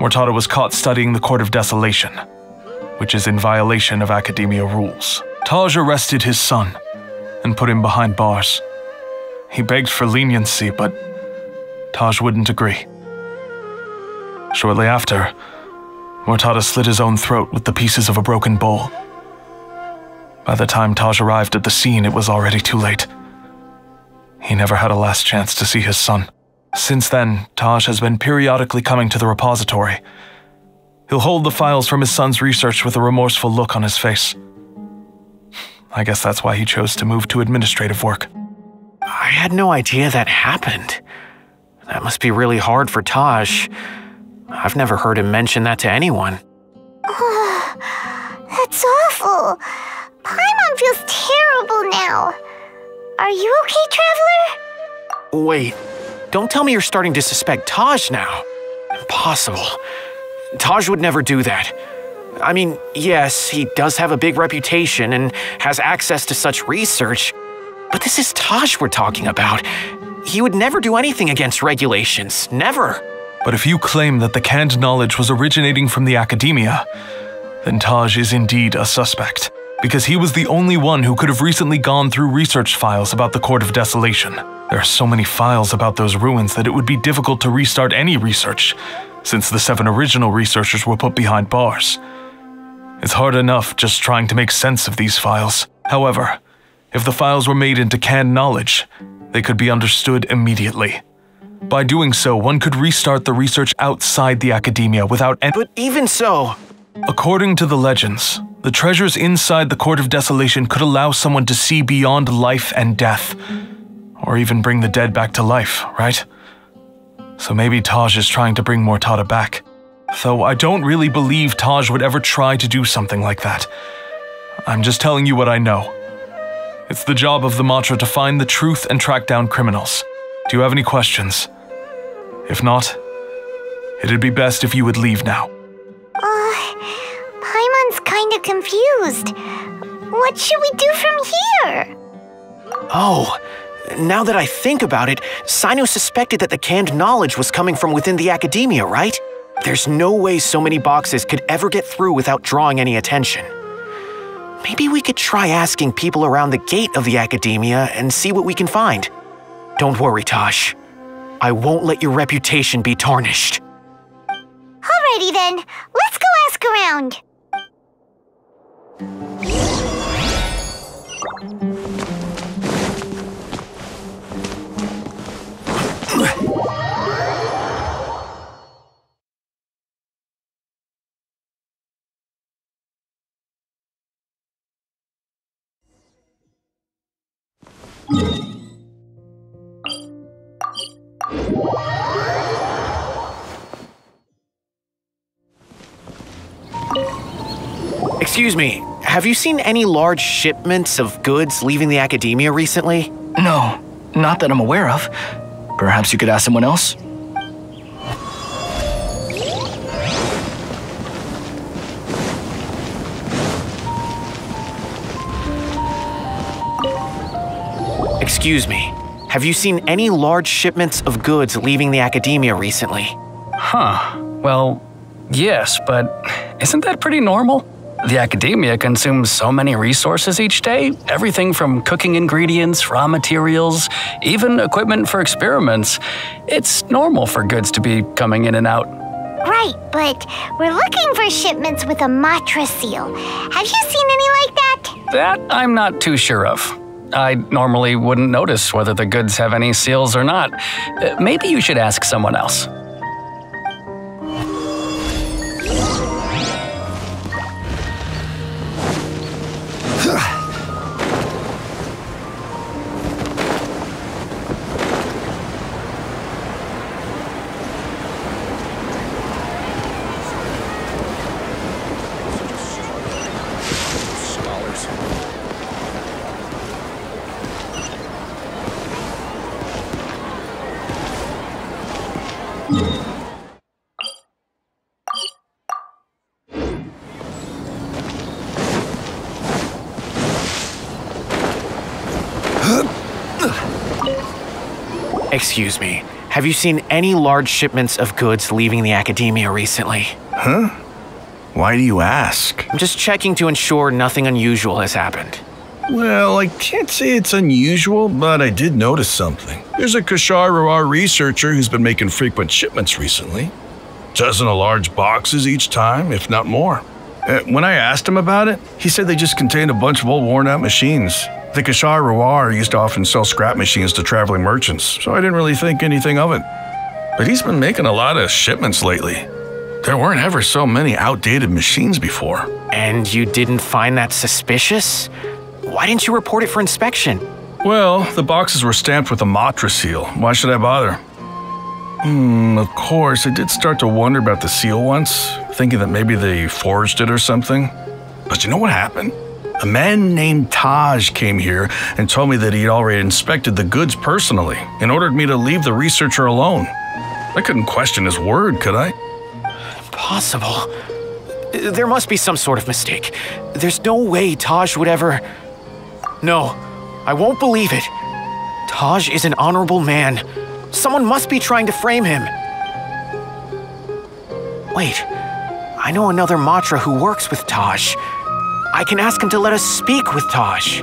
[SPEAKER 12] Mortada was caught studying the Court of Desolation, which is in violation of Akademiya rules. Taj arrested his son and put him behind bars. He begged for leniency, but Taj wouldn't agree. Shortly after, Mortada slit his own throat with the pieces of a broken bowl. By the time Taj arrived at the scene, it was already too late. He never had a last chance to see his son. Since then, Taj has been periodically coming to the repository. He'll hold the files from his son's research with a remorseful look on his face. I guess that's why he chose to move to administrative work.
[SPEAKER 1] I had no idea that happened. That must be really hard for Taj. I've never heard him mention that to anyone.
[SPEAKER 2] That's awful. Paimon feels terrible now. Are you okay, Traveler?
[SPEAKER 1] Wait, don't tell me you're starting to suspect Taj now. Impossible. Taj would never do that. I mean, yes, he does have a big reputation and has access to such research, but this is Taj we're talking about. He would never do anything against regulations. Never.
[SPEAKER 12] But if you claim that the canned knowledge was originating from the Akademiya, then Taj is indeed a suspect, because he was the only one who could have recently gone through research files about the Court of Desolation. There are so many files about those ruins that it would be difficult to restart any research, since the seven original researchers were put behind bars. It's hard enough just trying to make sense of these files. However, If the files were made into canned knowledge, they could be understood immediately. By doing so, one could restart the research outside the Akademiya without any.
[SPEAKER 1] But even so,
[SPEAKER 12] According to the legends, the treasures inside the Court of Desolation could allow someone to see beyond life and death, or even bring the dead back to life, right? So maybe Taj is trying to bring Mortada back. Though I don't really believe Taj would ever try to do something like that. I'm just telling you what I know. It's the job of the Matra to find the truth and track down criminals. Do you have any questions? If not, it'd be best if you would leave now.
[SPEAKER 2] Uh, Paimon's kinda confused. What should we do from here?
[SPEAKER 1] oh, now that I think about it, Cyno suspected that the canned knowledge was coming from within the Akademiya, right? There's no way so many boxes could ever get through without drawing any attention. Maybe we could try asking people around the gate of the Akademiya and see what we can find. Don't worry, Tosh. I won't let your reputation be tarnished.
[SPEAKER 2] Alrighty then, let's go ask around.
[SPEAKER 1] Excuse me, have you seen any large shipments of goods leaving the Akademiya recently?
[SPEAKER 13] No, not that I'm aware of. Perhaps you could ask someone else?
[SPEAKER 1] Excuse me, have you seen any large shipments of goods leaving the Akademiya recently?
[SPEAKER 13] Huh. Well, yes, but isn't that pretty normal? The Akademiya consumes so many resources each day everything from cooking ingredients, raw materials, even equipment for experiments. It's normal for goods to be coming in and out.
[SPEAKER 2] Right, but we're looking for shipments with a Matra seal. Have you seen any like that?
[SPEAKER 13] That I'm not too sure of. I normally wouldn't notice whether the goods have any seals or not. Uh, Maybe you should ask someone else.
[SPEAKER 1] Excuse me, have you seen any large shipments of goods leaving the Akademiya recently?
[SPEAKER 9] Huh? Why do you ask?
[SPEAKER 1] I'm just checking to ensure nothing unusual has happened.
[SPEAKER 9] Well, I can't say it's unusual, but I did notice something. There's a Kshahrewar researcher who's been making frequent shipments recently. Dozen of large boxes each time, if not more. Uh, when I asked him about it, he said they just contained a bunch of old worn out machines. The Kshahrewar used to often sell scrap machines to traveling merchants, so I didn't really think anything of it. But he's been making a lot of shipments lately. There weren't ever so many outdated machines before.
[SPEAKER 1] And you didn't find that suspicious? Why didn't you report it for inspection?
[SPEAKER 9] Well, the boxes were stamped with a Matra seal. Why should I bother? Hmm, of course, I did start to wonder about the seal once, thinking that maybe they forged it or something. But you know what happened? A man named Taj came here and told me that he'd already inspected the goods personally and ordered me to leave the researcher alone. I couldn't question his word, could I?
[SPEAKER 1] Possible. There must be some sort of mistake. There's no way Taj would ever. No, I won't believe it. Taj is an honorable man. Someone must be trying to frame him. Wait, I know another Matra who works with Taj. I can ask him to let us speak with Taj.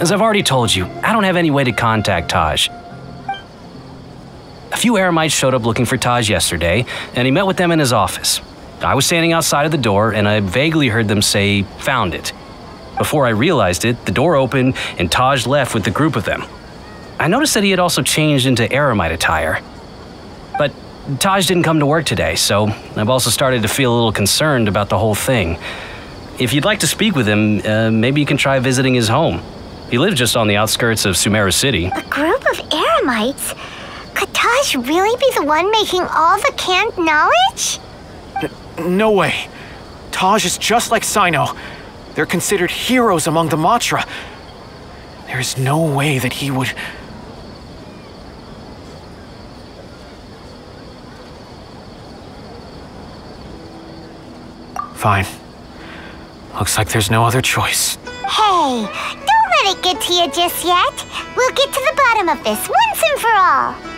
[SPEAKER 3] as I've already told you, I don't have any way to contact Taj. A few Eremites showed up looking for Taj yesterday, and he met with them in his office. I was standing outside of the door, and I vaguely heard them say, found it. Before I realized it, the door opened, and Taj left with the group of them. I noticed that he had also changed into Eremite attire. But Taj didn't come to work today, so I've also started to feel a little concerned about the whole thing. If you'd like to speak with him, uh, maybe you can try visiting his home. He lives just on the outskirts of Sumeru City.
[SPEAKER 2] A group of Eremites? Could Taj really be the one making all the canned knowledge?
[SPEAKER 1] No way. Taj is just like Cyno. They're considered heroes among the Matra. There's no way that he would. Fine. Looks like there's no other choice.
[SPEAKER 2] Hey, don't let it get to you just yet. We'll get to the bottom of this once and for all.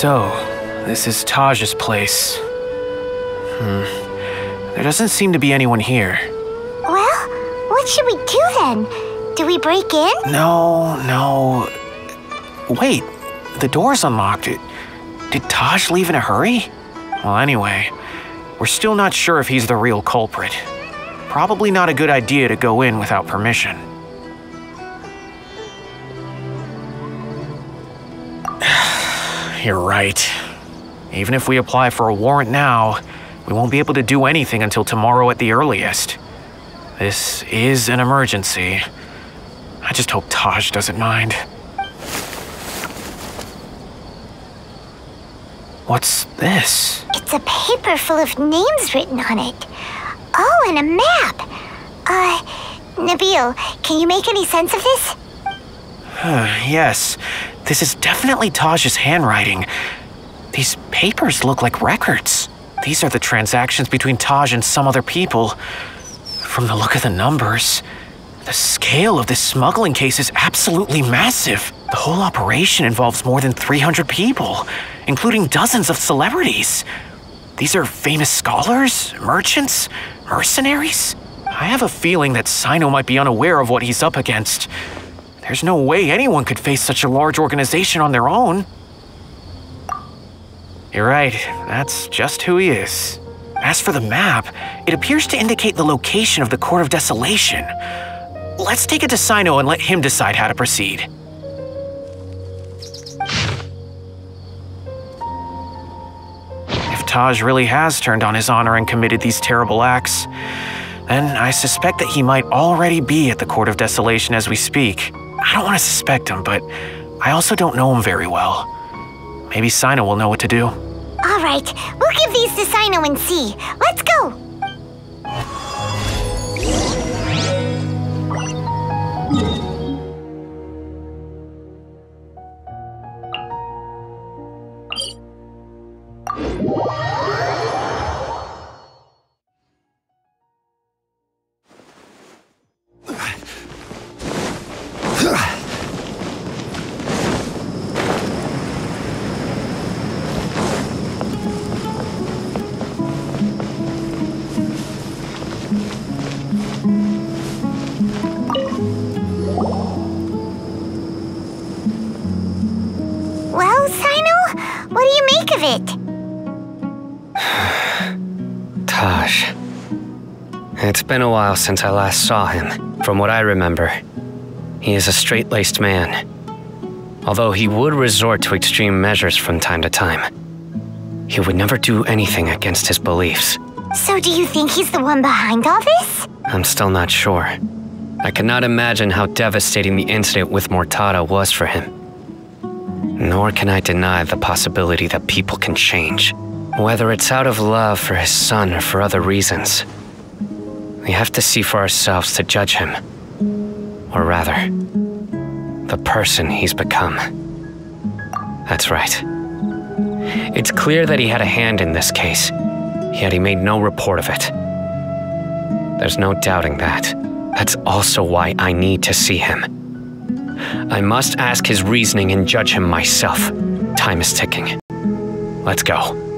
[SPEAKER 1] So, this is Taj's place. Hmm. There doesn't seem to be anyone here.
[SPEAKER 2] Well, what should we do then? Do we break in?
[SPEAKER 1] No, no. Wait, the door's unlocked. It- Did Taj leave in a hurry? Well, anyway, we're still not sure if he's the real culprit. Probably not a good idea to go in without permission. You're right. Even if we apply for a warrant now, we won't be able to do anything until tomorrow at the earliest. This is an emergency. I just hope Taj doesn't mind. What's this?
[SPEAKER 2] It's a paper full of names written on it. Oh, and a map. Uh, Nabil, can you make any sense of this?
[SPEAKER 1] yes, this is definitely Taj's handwriting. These papers look like records. These are the transactions between Taj and some other people. From the look of the numbers, the scale of this smuggling case is absolutely massive. The whole operation involves more than 300 people, including dozens of celebrities. These are famous scholars, merchants, mercenaries. I have a feeling that Cyno might be unaware of what he's up against. There's no way anyone could face such a large organization on their own. You're right, that's just who he is. As for the map, it appears to indicate the location of the Court of Desolation. Let's take it to Cyno and let him decide how to proceed. If Taj really has turned on his honor and committed these terrible acts, then I suspect that he might already be at the Court of Desolation as we speak. I don't want to suspect him, but I also don't know him very well. Maybe Cyno will know what to do.
[SPEAKER 2] All right, we'll give these to Cyno and see. Let's go.
[SPEAKER 3] Been a while since I last saw him. From what I remember, he is a straight laced man. Although he would resort to extreme measures from time to time, he would never do anything against his beliefs.
[SPEAKER 2] So do you think he's the one behind all this?
[SPEAKER 3] I'm still not sure. I cannot imagine how devastating the incident with Mortada was for him. Nor can I deny the possibility that people can change. Whether it's out of love for his son or for other reasons. We have to see for ourselves to judge him. Or rather, the person he's become. That's right. It's clear that he had a hand in this case, yet he made no report of it. There's no doubting that. That's also why I need to see him. I must ask his reasoning and judge him myself. Time is ticking. Let's go.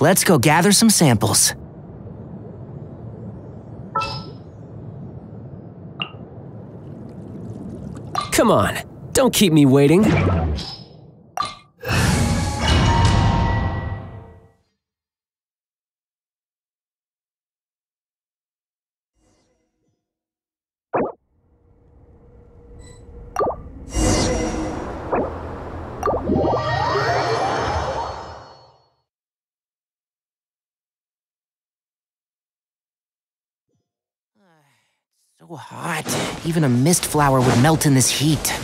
[SPEAKER 14] Let's go gather some samples.
[SPEAKER 15] Come on, don't keep me waiting.
[SPEAKER 14] So hot. Even a mist flower would melt in this heat.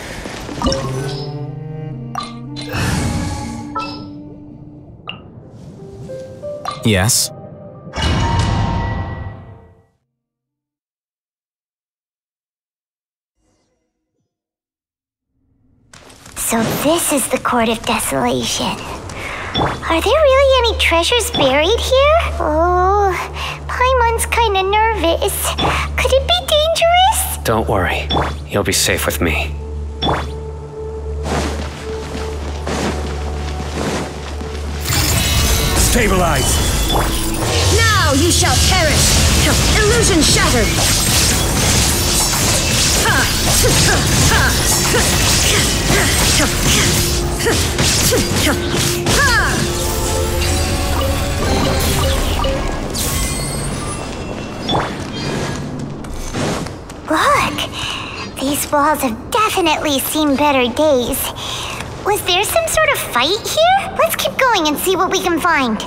[SPEAKER 5] Yes?
[SPEAKER 2] So this is the Court of Desolation. Are there really any treasures buried here? Oh, Paimon's kinda nervous. Could it be dangerous?
[SPEAKER 3] Don't worry. You'll be safe with me.
[SPEAKER 16] Stabilize!
[SPEAKER 10] Now you shall perish! Illusion shattered!
[SPEAKER 2] Look! These walls have definitely seen better days. Was there some sort of fight here? Let's keep going and see what we can find.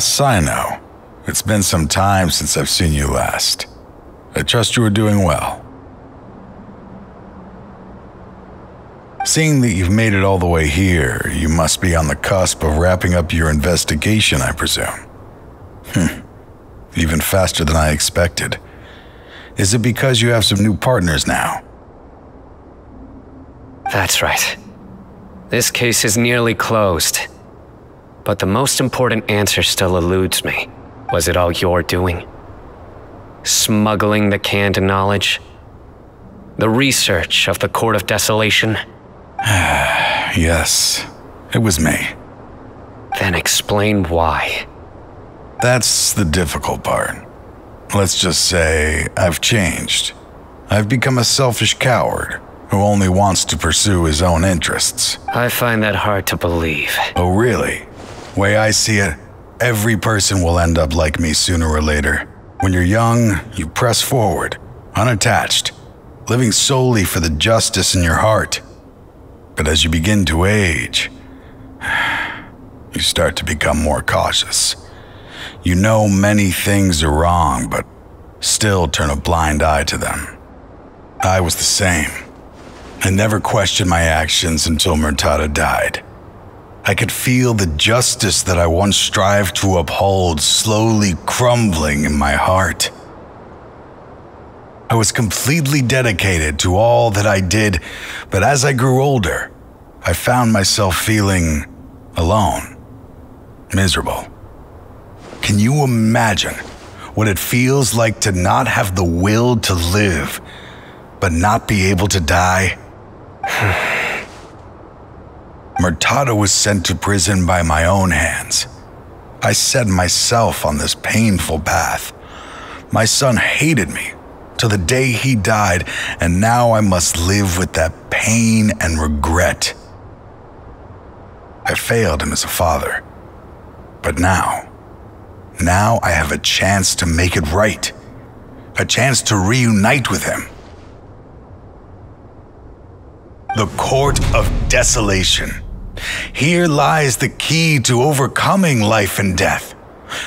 [SPEAKER 17] Ah, Cyno. It's been some time since I've seen you last. I trust you are doing well. Seeing that you've made it all the way here, you must be on the cusp of wrapping up your investigation, I presume. Hmm. Even faster than I expected. Is it because you have some new partners now?
[SPEAKER 3] That's right. This case is nearly closed. But the most important answer still eludes me. Was it all your doing? Smuggling the canned knowledge? The research of the Court of Desolation?
[SPEAKER 17] yes, it was me.
[SPEAKER 3] Then explain why.
[SPEAKER 17] That's the difficult part. Let's just say I've changed. I've become a selfish coward who only wants to pursue his own interests.
[SPEAKER 3] I find that hard to believe.
[SPEAKER 17] Oh, really? Way I see it, every person will end up like me sooner or later. When you're young, you press forward, unattached, living solely for the justice in your heart. But as you begin to age, you start to become more cautious. You know many things are wrong, but still turn a blind eye to them. I was the same. I never questioned my actions until Murtada died. I could feel the justice that I once strived to uphold slowly crumbling in my heart. I was completely dedicated to all that I did, but as I grew older, I found myself feeling alone, miserable. Can you imagine what it feels like to not have the will to live, but not be able to die? Murtada was sent to prison by my own hands. I set myself on this painful path. My son hated me, to the day he died, and now I must live with that pain and regret. I failed him as a father. But now, now I have a chance to make it right. A chance to reunite with him. The Court of Desolation. Here lies the key to overcoming life and death.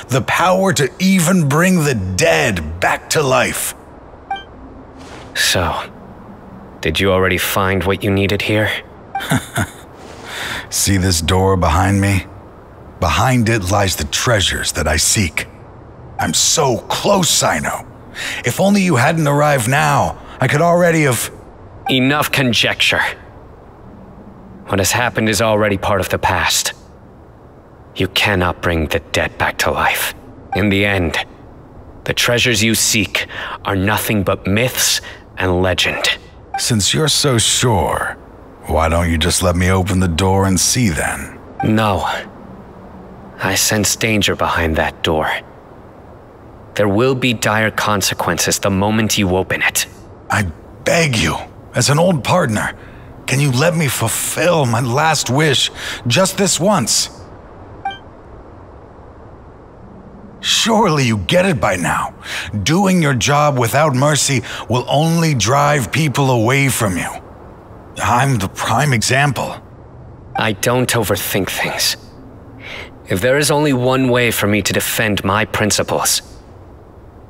[SPEAKER 17] The power to even bring the dead back to life.
[SPEAKER 3] So, did you already find what you needed here?
[SPEAKER 17] See this door behind me? Behind it lies the treasures that I seek. I'm so close, Cyno. If only you hadn't arrived now, I could already have.
[SPEAKER 3] Enough conjecture. What has happened is already part of the past. You cannot bring the dead back to life. In the end, the treasures you seek are nothing but myths and legend.
[SPEAKER 17] Since you're so sure, why don't you just let me open the door and see then?
[SPEAKER 3] No. I sense danger behind that door. There will be dire consequences the moment you open it.
[SPEAKER 17] I beg you, as an old partner, can you let me fulfill my last wish just this once? Surely you get it by now. Doing your job without mercy will only drive people away from you. I'm the prime example.
[SPEAKER 3] I don't overthink things. If there is only one way for me to defend my principles,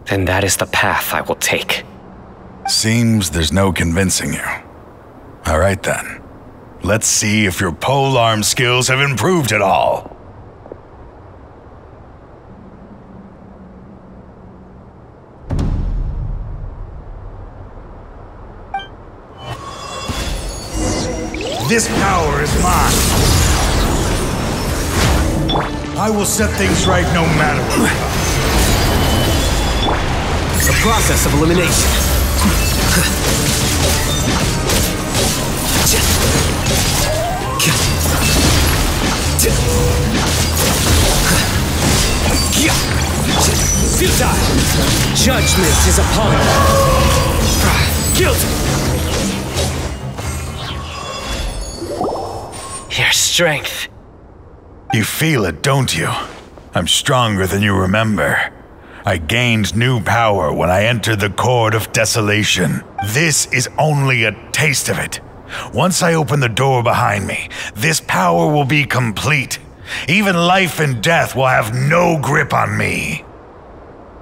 [SPEAKER 3] then that is the path I will take.
[SPEAKER 17] Seems there's no convincing you. All right then. Let's see if your polearm skills have improved at all. This power is mine. I will set things right no matter what.
[SPEAKER 15] The process of elimination. Judgment is upon you! Guilty!
[SPEAKER 3] Your strength.
[SPEAKER 17] You feel it, don't you? I'm stronger than you remember. I gained new power when I entered the Court of Desolation. This is only a taste of it. Once I open the door behind me, this power will be complete. Even life and death will have no grip on me.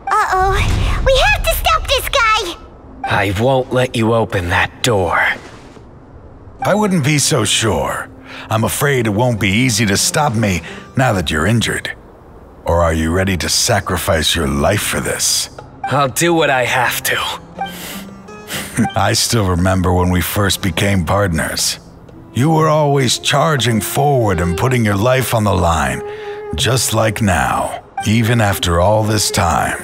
[SPEAKER 2] Uh-oh. We have to stop this guy!
[SPEAKER 3] I won't let you open that door.
[SPEAKER 17] I wouldn't be so sure. I'm afraid it won't be easy to stop me now that you're injured. Or are you ready to sacrifice your life for this?
[SPEAKER 3] I'll do what I have to.
[SPEAKER 17] I still remember when we first became partners. You were always charging forward and putting your life on the line, just like now. Even after all this time,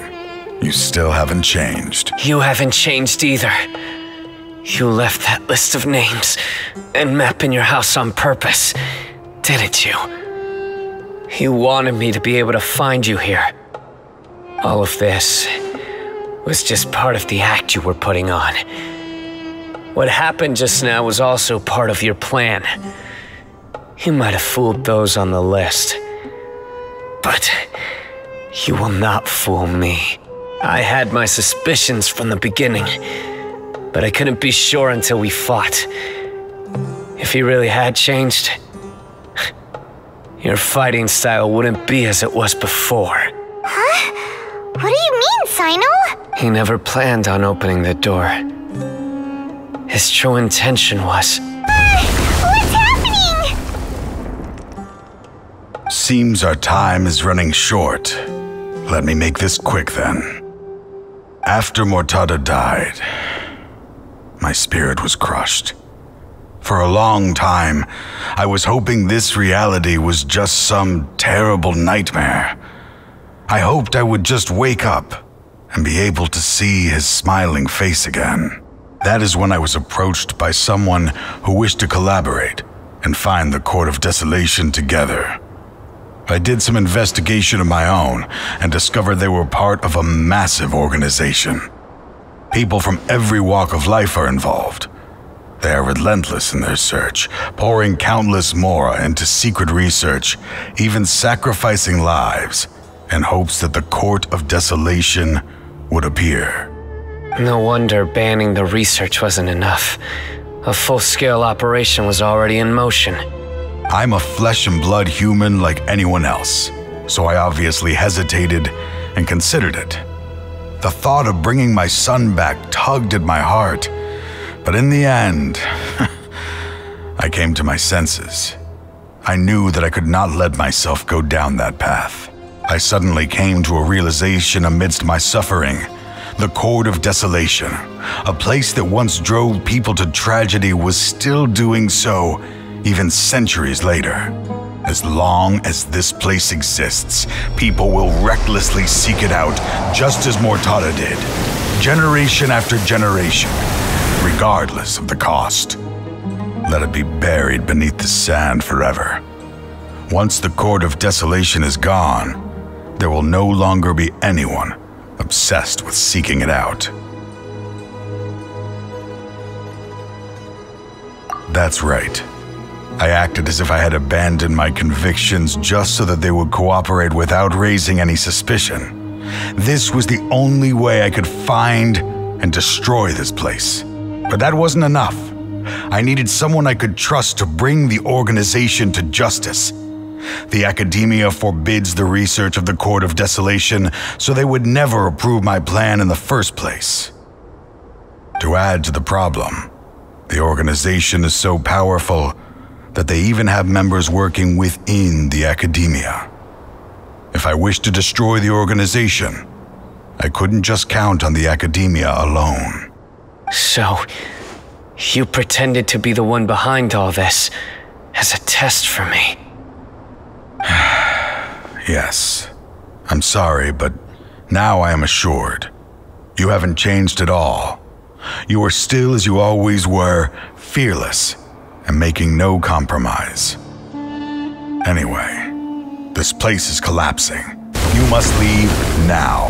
[SPEAKER 17] you still haven't changed.
[SPEAKER 3] You haven't changed either. You left that list of names and map in your house on purpose, didn't you? You wanted me to be able to find you here. All of this was just part of the act you were putting on. What happened just now was also part of your plan. You might have fooled those on the list. But you will not fool me. I had my suspicions from the beginning, but I couldn't be sure until we fought. If he really had changed, your fighting style wouldn't be as it was before.
[SPEAKER 2] Huh? What do you mean, Cyno?
[SPEAKER 3] He never planned on opening the door. His true intention was.
[SPEAKER 2] What's happening?
[SPEAKER 17] Seems our time is running short. Let me make this quick then. After Mortada died, my spirit was crushed. For a long time, I was hoping this reality was just some terrible nightmare. I hoped I would just wake up and be able to see his smiling face again. That is when I was approached by someone who wished to collaborate and find the Court of Desolation together. I did some investigation of my own and discovered they were part of a massive organization. People from every walk of life are involved. They are relentless in their search, pouring countless mora into secret research, even sacrificing lives in hopes that the Court of Desolation would appear.
[SPEAKER 3] No wonder banning the research wasn't enough. A full scale operation was already in motion.
[SPEAKER 17] I'm a flesh and blood human like anyone else, so I obviously hesitated and considered it. The thought of bringing my son back tugged at my heart, but in the end, I came to my senses. I knew that I could not let myself go down that path. I suddenly came to a realization amidst my suffering. The Court of Desolation, a place that once drove people to tragedy, was still doing so even centuries later. As long as this place exists, people will recklessly seek it out, just as Mortada did, generation after generation, regardless of the cost. Let it be buried beneath the sand forever. Once the Court of Desolation is gone, there will no longer be anyone obsessed with seeking it out. That's right. I acted as if I had abandoned my convictions just so that they would cooperate without raising any suspicion. This was the only way I could find and destroy this place. But that wasn't enough. I needed someone I could trust to bring the organization to justice. The Akademiya forbids the research of the Court of Desolation, so they would never approve my plan in the first place. To add to the problem, the organization is so powerful that they even have members working within the Akademiya. If I wished to destroy the organization, I couldn't just count on the Akademiya alone.
[SPEAKER 3] So, you pretended to be the one behind all this as a test for me.
[SPEAKER 17] yes. I'm sorry, but now I am assured. You haven't changed at all. You are still as you always were, fearless and making no compromise. Anyway, this place is collapsing. You must leave now.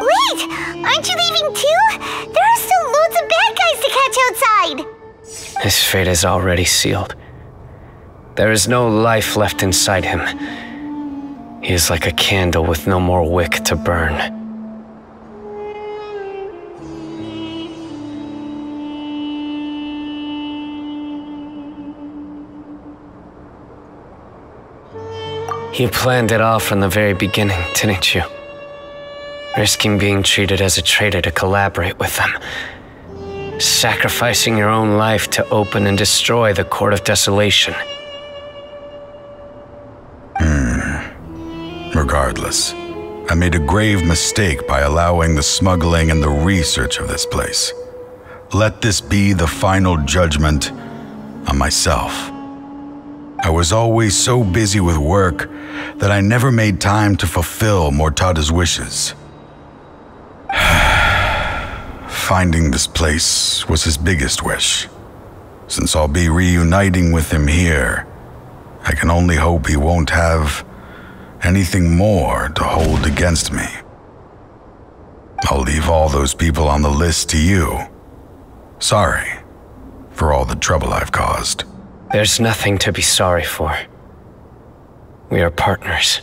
[SPEAKER 2] Wait! Aren't you leaving too? There are still loads of bad guys to catch outside!
[SPEAKER 3] His fate is already sealed. There is no life left inside him. He is like a candle with no more wick to burn. You planned it all from the very beginning, didn't you? Risking being treated as a traitor to collaborate with them. Sacrificing your own life to open and destroy the Court of Desolation.
[SPEAKER 17] Hmm. Regardless, I made a grave mistake by allowing the smuggling and the research of this place. Let this be the final judgment on myself. I was always so busy with work that I never made time to fulfill Mortada's wishes. Finding this place was his biggest wish. Since I'll be reuniting with him here, I can only hope he won't have anything more to hold against me. I'll leave all those people on the list to you. Sorry for all the trouble I've caused.
[SPEAKER 3] There's nothing to be sorry for. We are partners.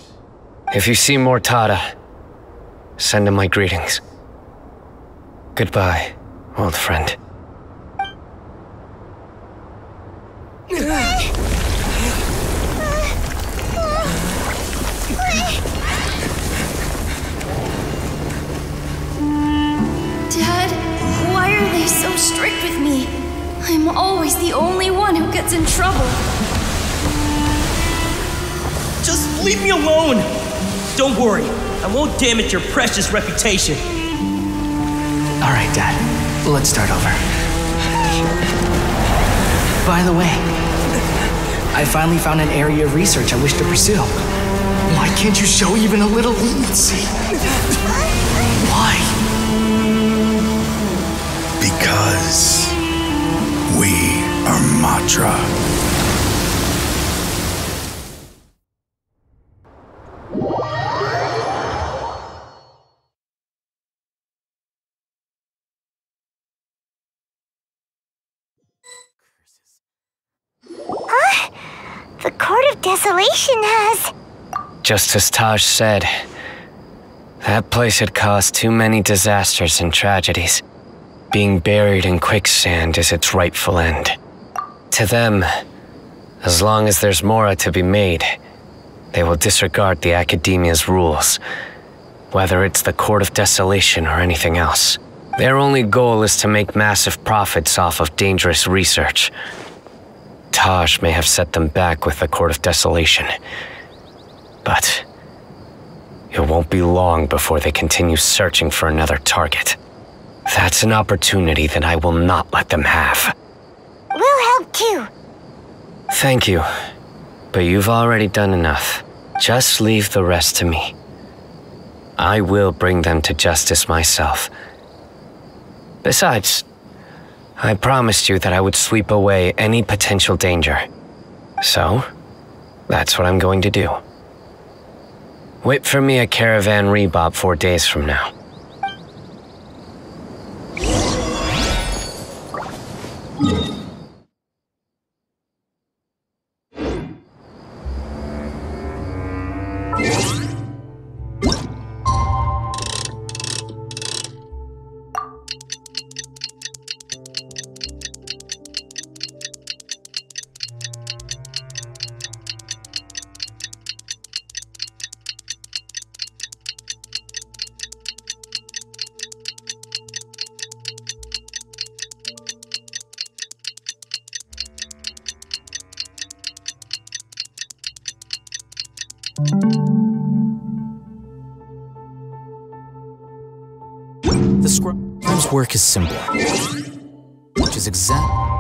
[SPEAKER 3] If you see Mortada, send him my greetings. Goodbye, old friend.
[SPEAKER 10] Strict with me? I'm always the only one who gets in trouble.
[SPEAKER 18] Just leave me alone! Don't worry, I won't damage your precious reputation.
[SPEAKER 4] Alright, Dad. Let's start over. By the way, I finally found an area of research I wish to pursue. Why can't you show even a little leniency? Why?
[SPEAKER 17] Because we are Matra. Huh?
[SPEAKER 2] The Court of Desolation has...
[SPEAKER 3] Just as Taj said, that place had caused too many disasters and tragedies. Being buried in quicksand is its rightful end. To them, as long as there's Mora to be made, they will disregard the Akademiya's rules, whether it's the Court of Desolation or anything else. Their only goal is to make massive profits off of dangerous research. Taj may have set them back with the Court of Desolation, but it won't be long before they continue searching for another target. That's an opportunity that I will not let them have.
[SPEAKER 2] We'll help too.
[SPEAKER 3] Thank you, but you've already done enough. Just leave the rest to me. I will bring them to justice myself. Besides, I promised you that I would sweep away any potential danger. So, that's what I'm going to do. Wait for me at Caravan Ribat four days from now.
[SPEAKER 14] The scribe's work is simple, which is exact.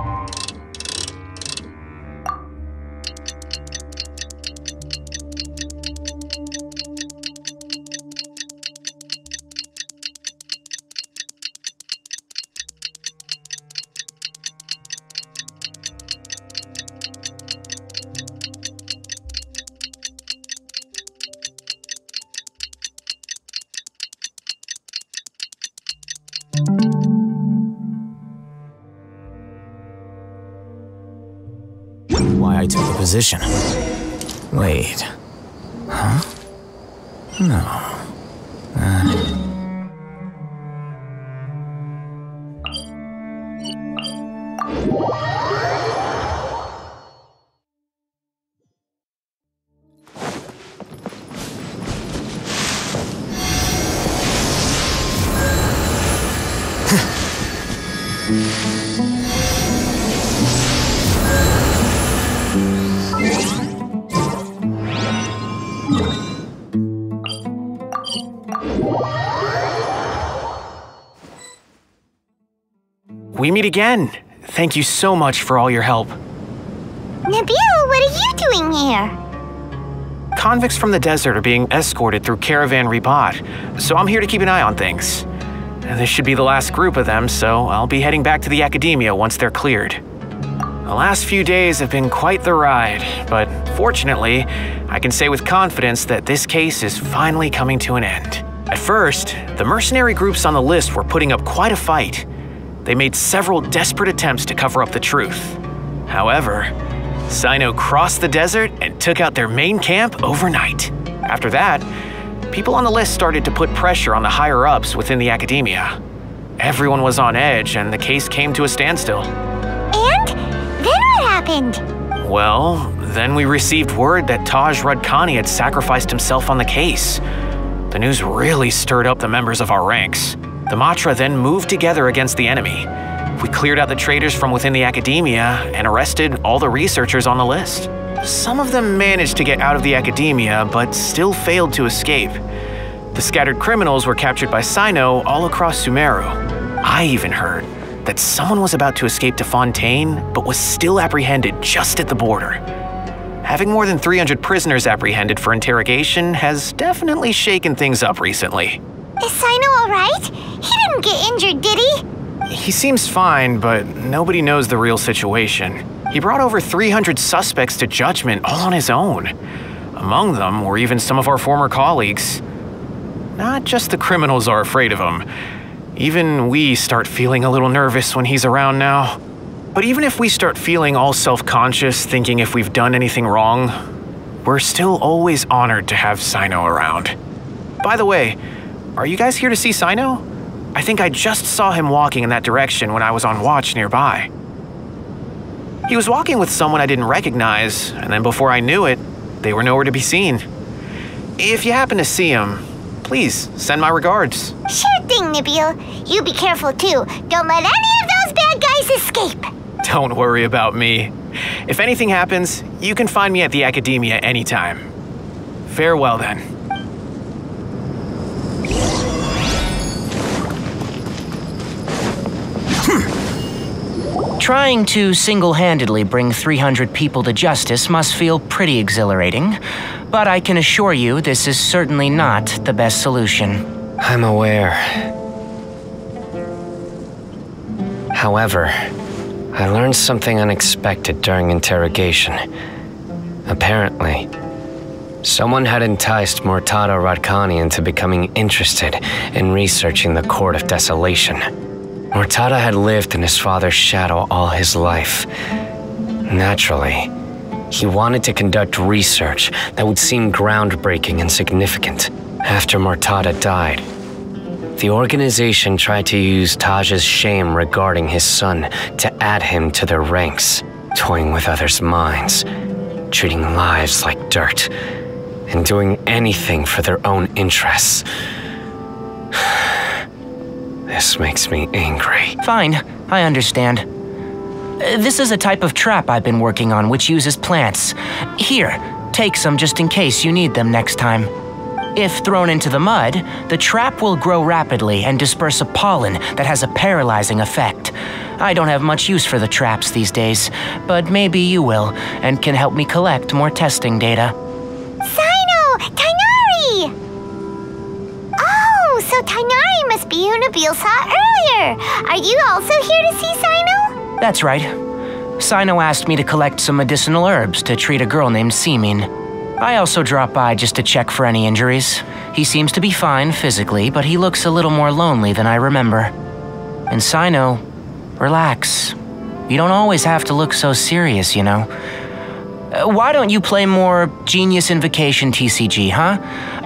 [SPEAKER 14] Position. Wait. Huh? No.
[SPEAKER 1] Again. Thank you so much for all your help.
[SPEAKER 2] Nabil, what are you doing here?
[SPEAKER 1] Convicts from the desert are being escorted through Caravan Ribat, so I'm here to keep an eye on things. This should be the last group of them, so I'll be heading back to the Akademiya once they're cleared. The last few days have been quite the ride, but fortunately, I can say with confidence that this case is finally coming to an end. At first, the mercenary groups on the list were putting up quite a fight. They made several desperate attempts to cover up the truth. However, Cyno crossed the desert and took out their main camp overnight. After that, people on the list started to put pressure on the higher ups within the Akademiya. Everyone was on edge, and the case came to a standstill.
[SPEAKER 2] And then what happened?
[SPEAKER 1] Well, then we received word that Taj Rudkani had sacrificed himself on the case. The news really stirred up the members of our ranks. The Matra then moved together against the enemy. We cleared out the traitors from within the Akademiya and arrested all the researchers on the list. Some of them managed to get out of the Akademiya, but still failed to escape. The scattered criminals were captured by Cyno all across Sumeru. I even heard that someone was about to escape to Fontaine, but was still apprehended just at the border. Having more than 300 prisoners apprehended for interrogation has definitely shaken things up recently.
[SPEAKER 2] Is Cyno alright? He didn't get injured, did he?
[SPEAKER 1] He seems fine, but nobody knows the real situation. He brought over 300 suspects to judgment all on his own. Among them were even some of our former colleagues. Not just the criminals are afraid of him. Even we start feeling a little nervous when he's around now. But even if we start feeling all self conscious, thinking if we've done anything wrong, we're still always honored to have Cyno around. By the way, are you guys here to see Cyno? I think I just saw him walking in that direction when I was on watch nearby. He was walking with someone I didn't recognize, and then before I knew it, they were nowhere to be seen. If you happen to see him, please send my regards.
[SPEAKER 2] Sure thing, Nabil. You be careful too. Don't let any of those bad guys escape.
[SPEAKER 1] Don't worry about me. If anything happens, you can find me at the Akademiya anytime. Farewell then.
[SPEAKER 14] Trying to single handedly bring 300 people to justice must feel pretty exhilarating, but I can assure you this is certainly not the best solution.
[SPEAKER 3] I'm aware. However, I learned something unexpected during interrogation. Apparently, someone had enticed Mortada Radkani into becoming interested in researching the Court of Desolation. Mortada had lived in his father's shadow all his life. Naturally, he wanted to conduct research that would seem groundbreaking and significant. After Mortada died, the organization tried to use Taj's shame regarding his son to add him to their ranks, toying with others' minds, treating lives like dirt, and doing anything for their own interests. This makes me angry.
[SPEAKER 14] Fine, I understand. This is a type of trap I've been working on which uses plants. Here, take some just in case you need them next time. If thrown into the mud, the trap will grow rapidly and disperse a pollen that has a paralyzing effect. I don't have much use for the traps these days, but maybe you will and can help me collect more testing data.
[SPEAKER 2] So Tighnari must be who Nabil saw earlier. Are you also here to see Cyno?
[SPEAKER 14] That's right. Cyno asked me to collect some medicinal herbs to treat a girl named Semin. I also dropped by just to check for any injuries. He seems to be fine physically, but he looks a little more lonely than I remember. And Cyno, relax. You don't always have to look so serious, you know. Uh, why don't you play more Genius Invocation TCG, huh?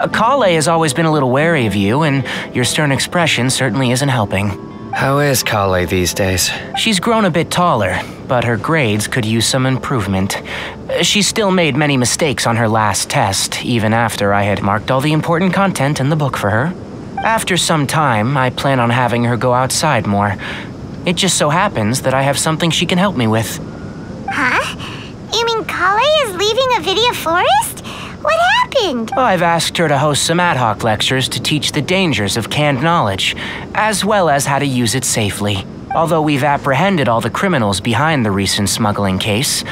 [SPEAKER 14] Uh, Collei has always been a little wary of you, and your stern expression certainly isn't helping.
[SPEAKER 3] How is Collei these days?
[SPEAKER 14] She's grown a bit taller, but her grades could use some improvement. Uh, She still made many mistakes on her last test, even after I had marked all the important content in the book for her. After some time, I plan on having her go outside more. It just so happens that I have something she can help me with.
[SPEAKER 2] Huh? You mean Collei is leaving Avidya Forest? What happened?
[SPEAKER 14] I've asked her to host some ad hoc lectures to teach the dangers of canned knowledge, as well as how to use it safely. Although we've apprehended all the criminals behind the recent smuggling case,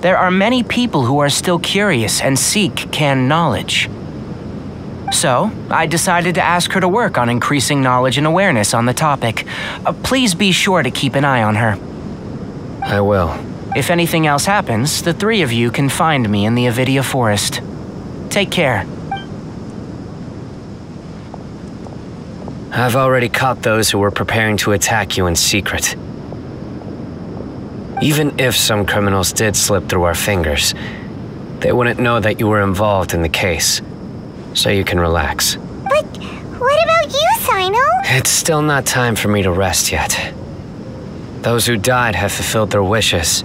[SPEAKER 14] there are many people who are still curious and seek canned knowledge. So, I decided to ask her to work on increasing knowledge and awareness on the topic. Uh, please be sure to keep an eye on her.
[SPEAKER 3] I will.
[SPEAKER 14] If anything else happens, the three of you can find me in the Avidya Forest. Take care.
[SPEAKER 3] I've already caught those who were preparing to attack you in secret. Even if some criminals did slip through our fingers, they wouldn't know that you were involved in the case. So you can relax.
[SPEAKER 2] But what about you, Cyno?
[SPEAKER 3] It's still not time for me to rest yet. Those who died have fulfilled their wishes,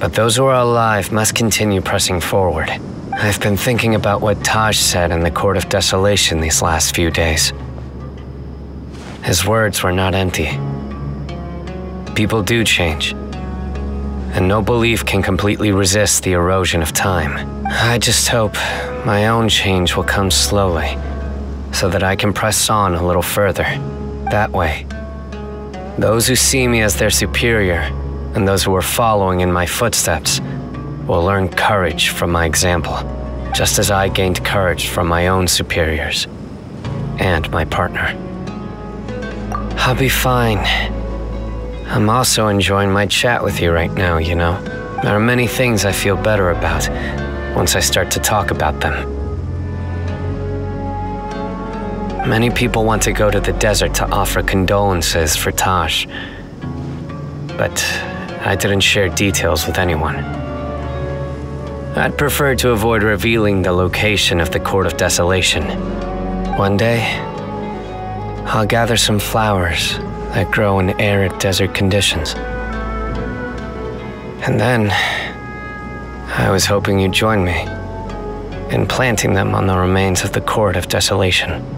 [SPEAKER 3] but those who are alive must continue pressing forward. I've been thinking about what Taj said in the Court of Desolation these last few days. His words were not empty. People do change, and no belief can completely resist the erosion of time. I just hope my own change will come slowly, so that I can press on a little further. That way, those who see me as their superior, and those who are following in my footsteps, will learn courage from my example, just as I gained courage from my own superiors and my partner. I'll be fine. I'm also enjoying my chat with you right now, you know. There are many things I feel better about once I start to talk about them. Many people want to go to the desert to offer condolences for Taj. But I didn't share details with anyone. I'd prefer to avoid revealing the location of the Court of Desolation. One day, I'll gather some flowers that grow in arid desert conditions. And then, I was hoping you'd join me in planting them on the remains of the Court of Desolation.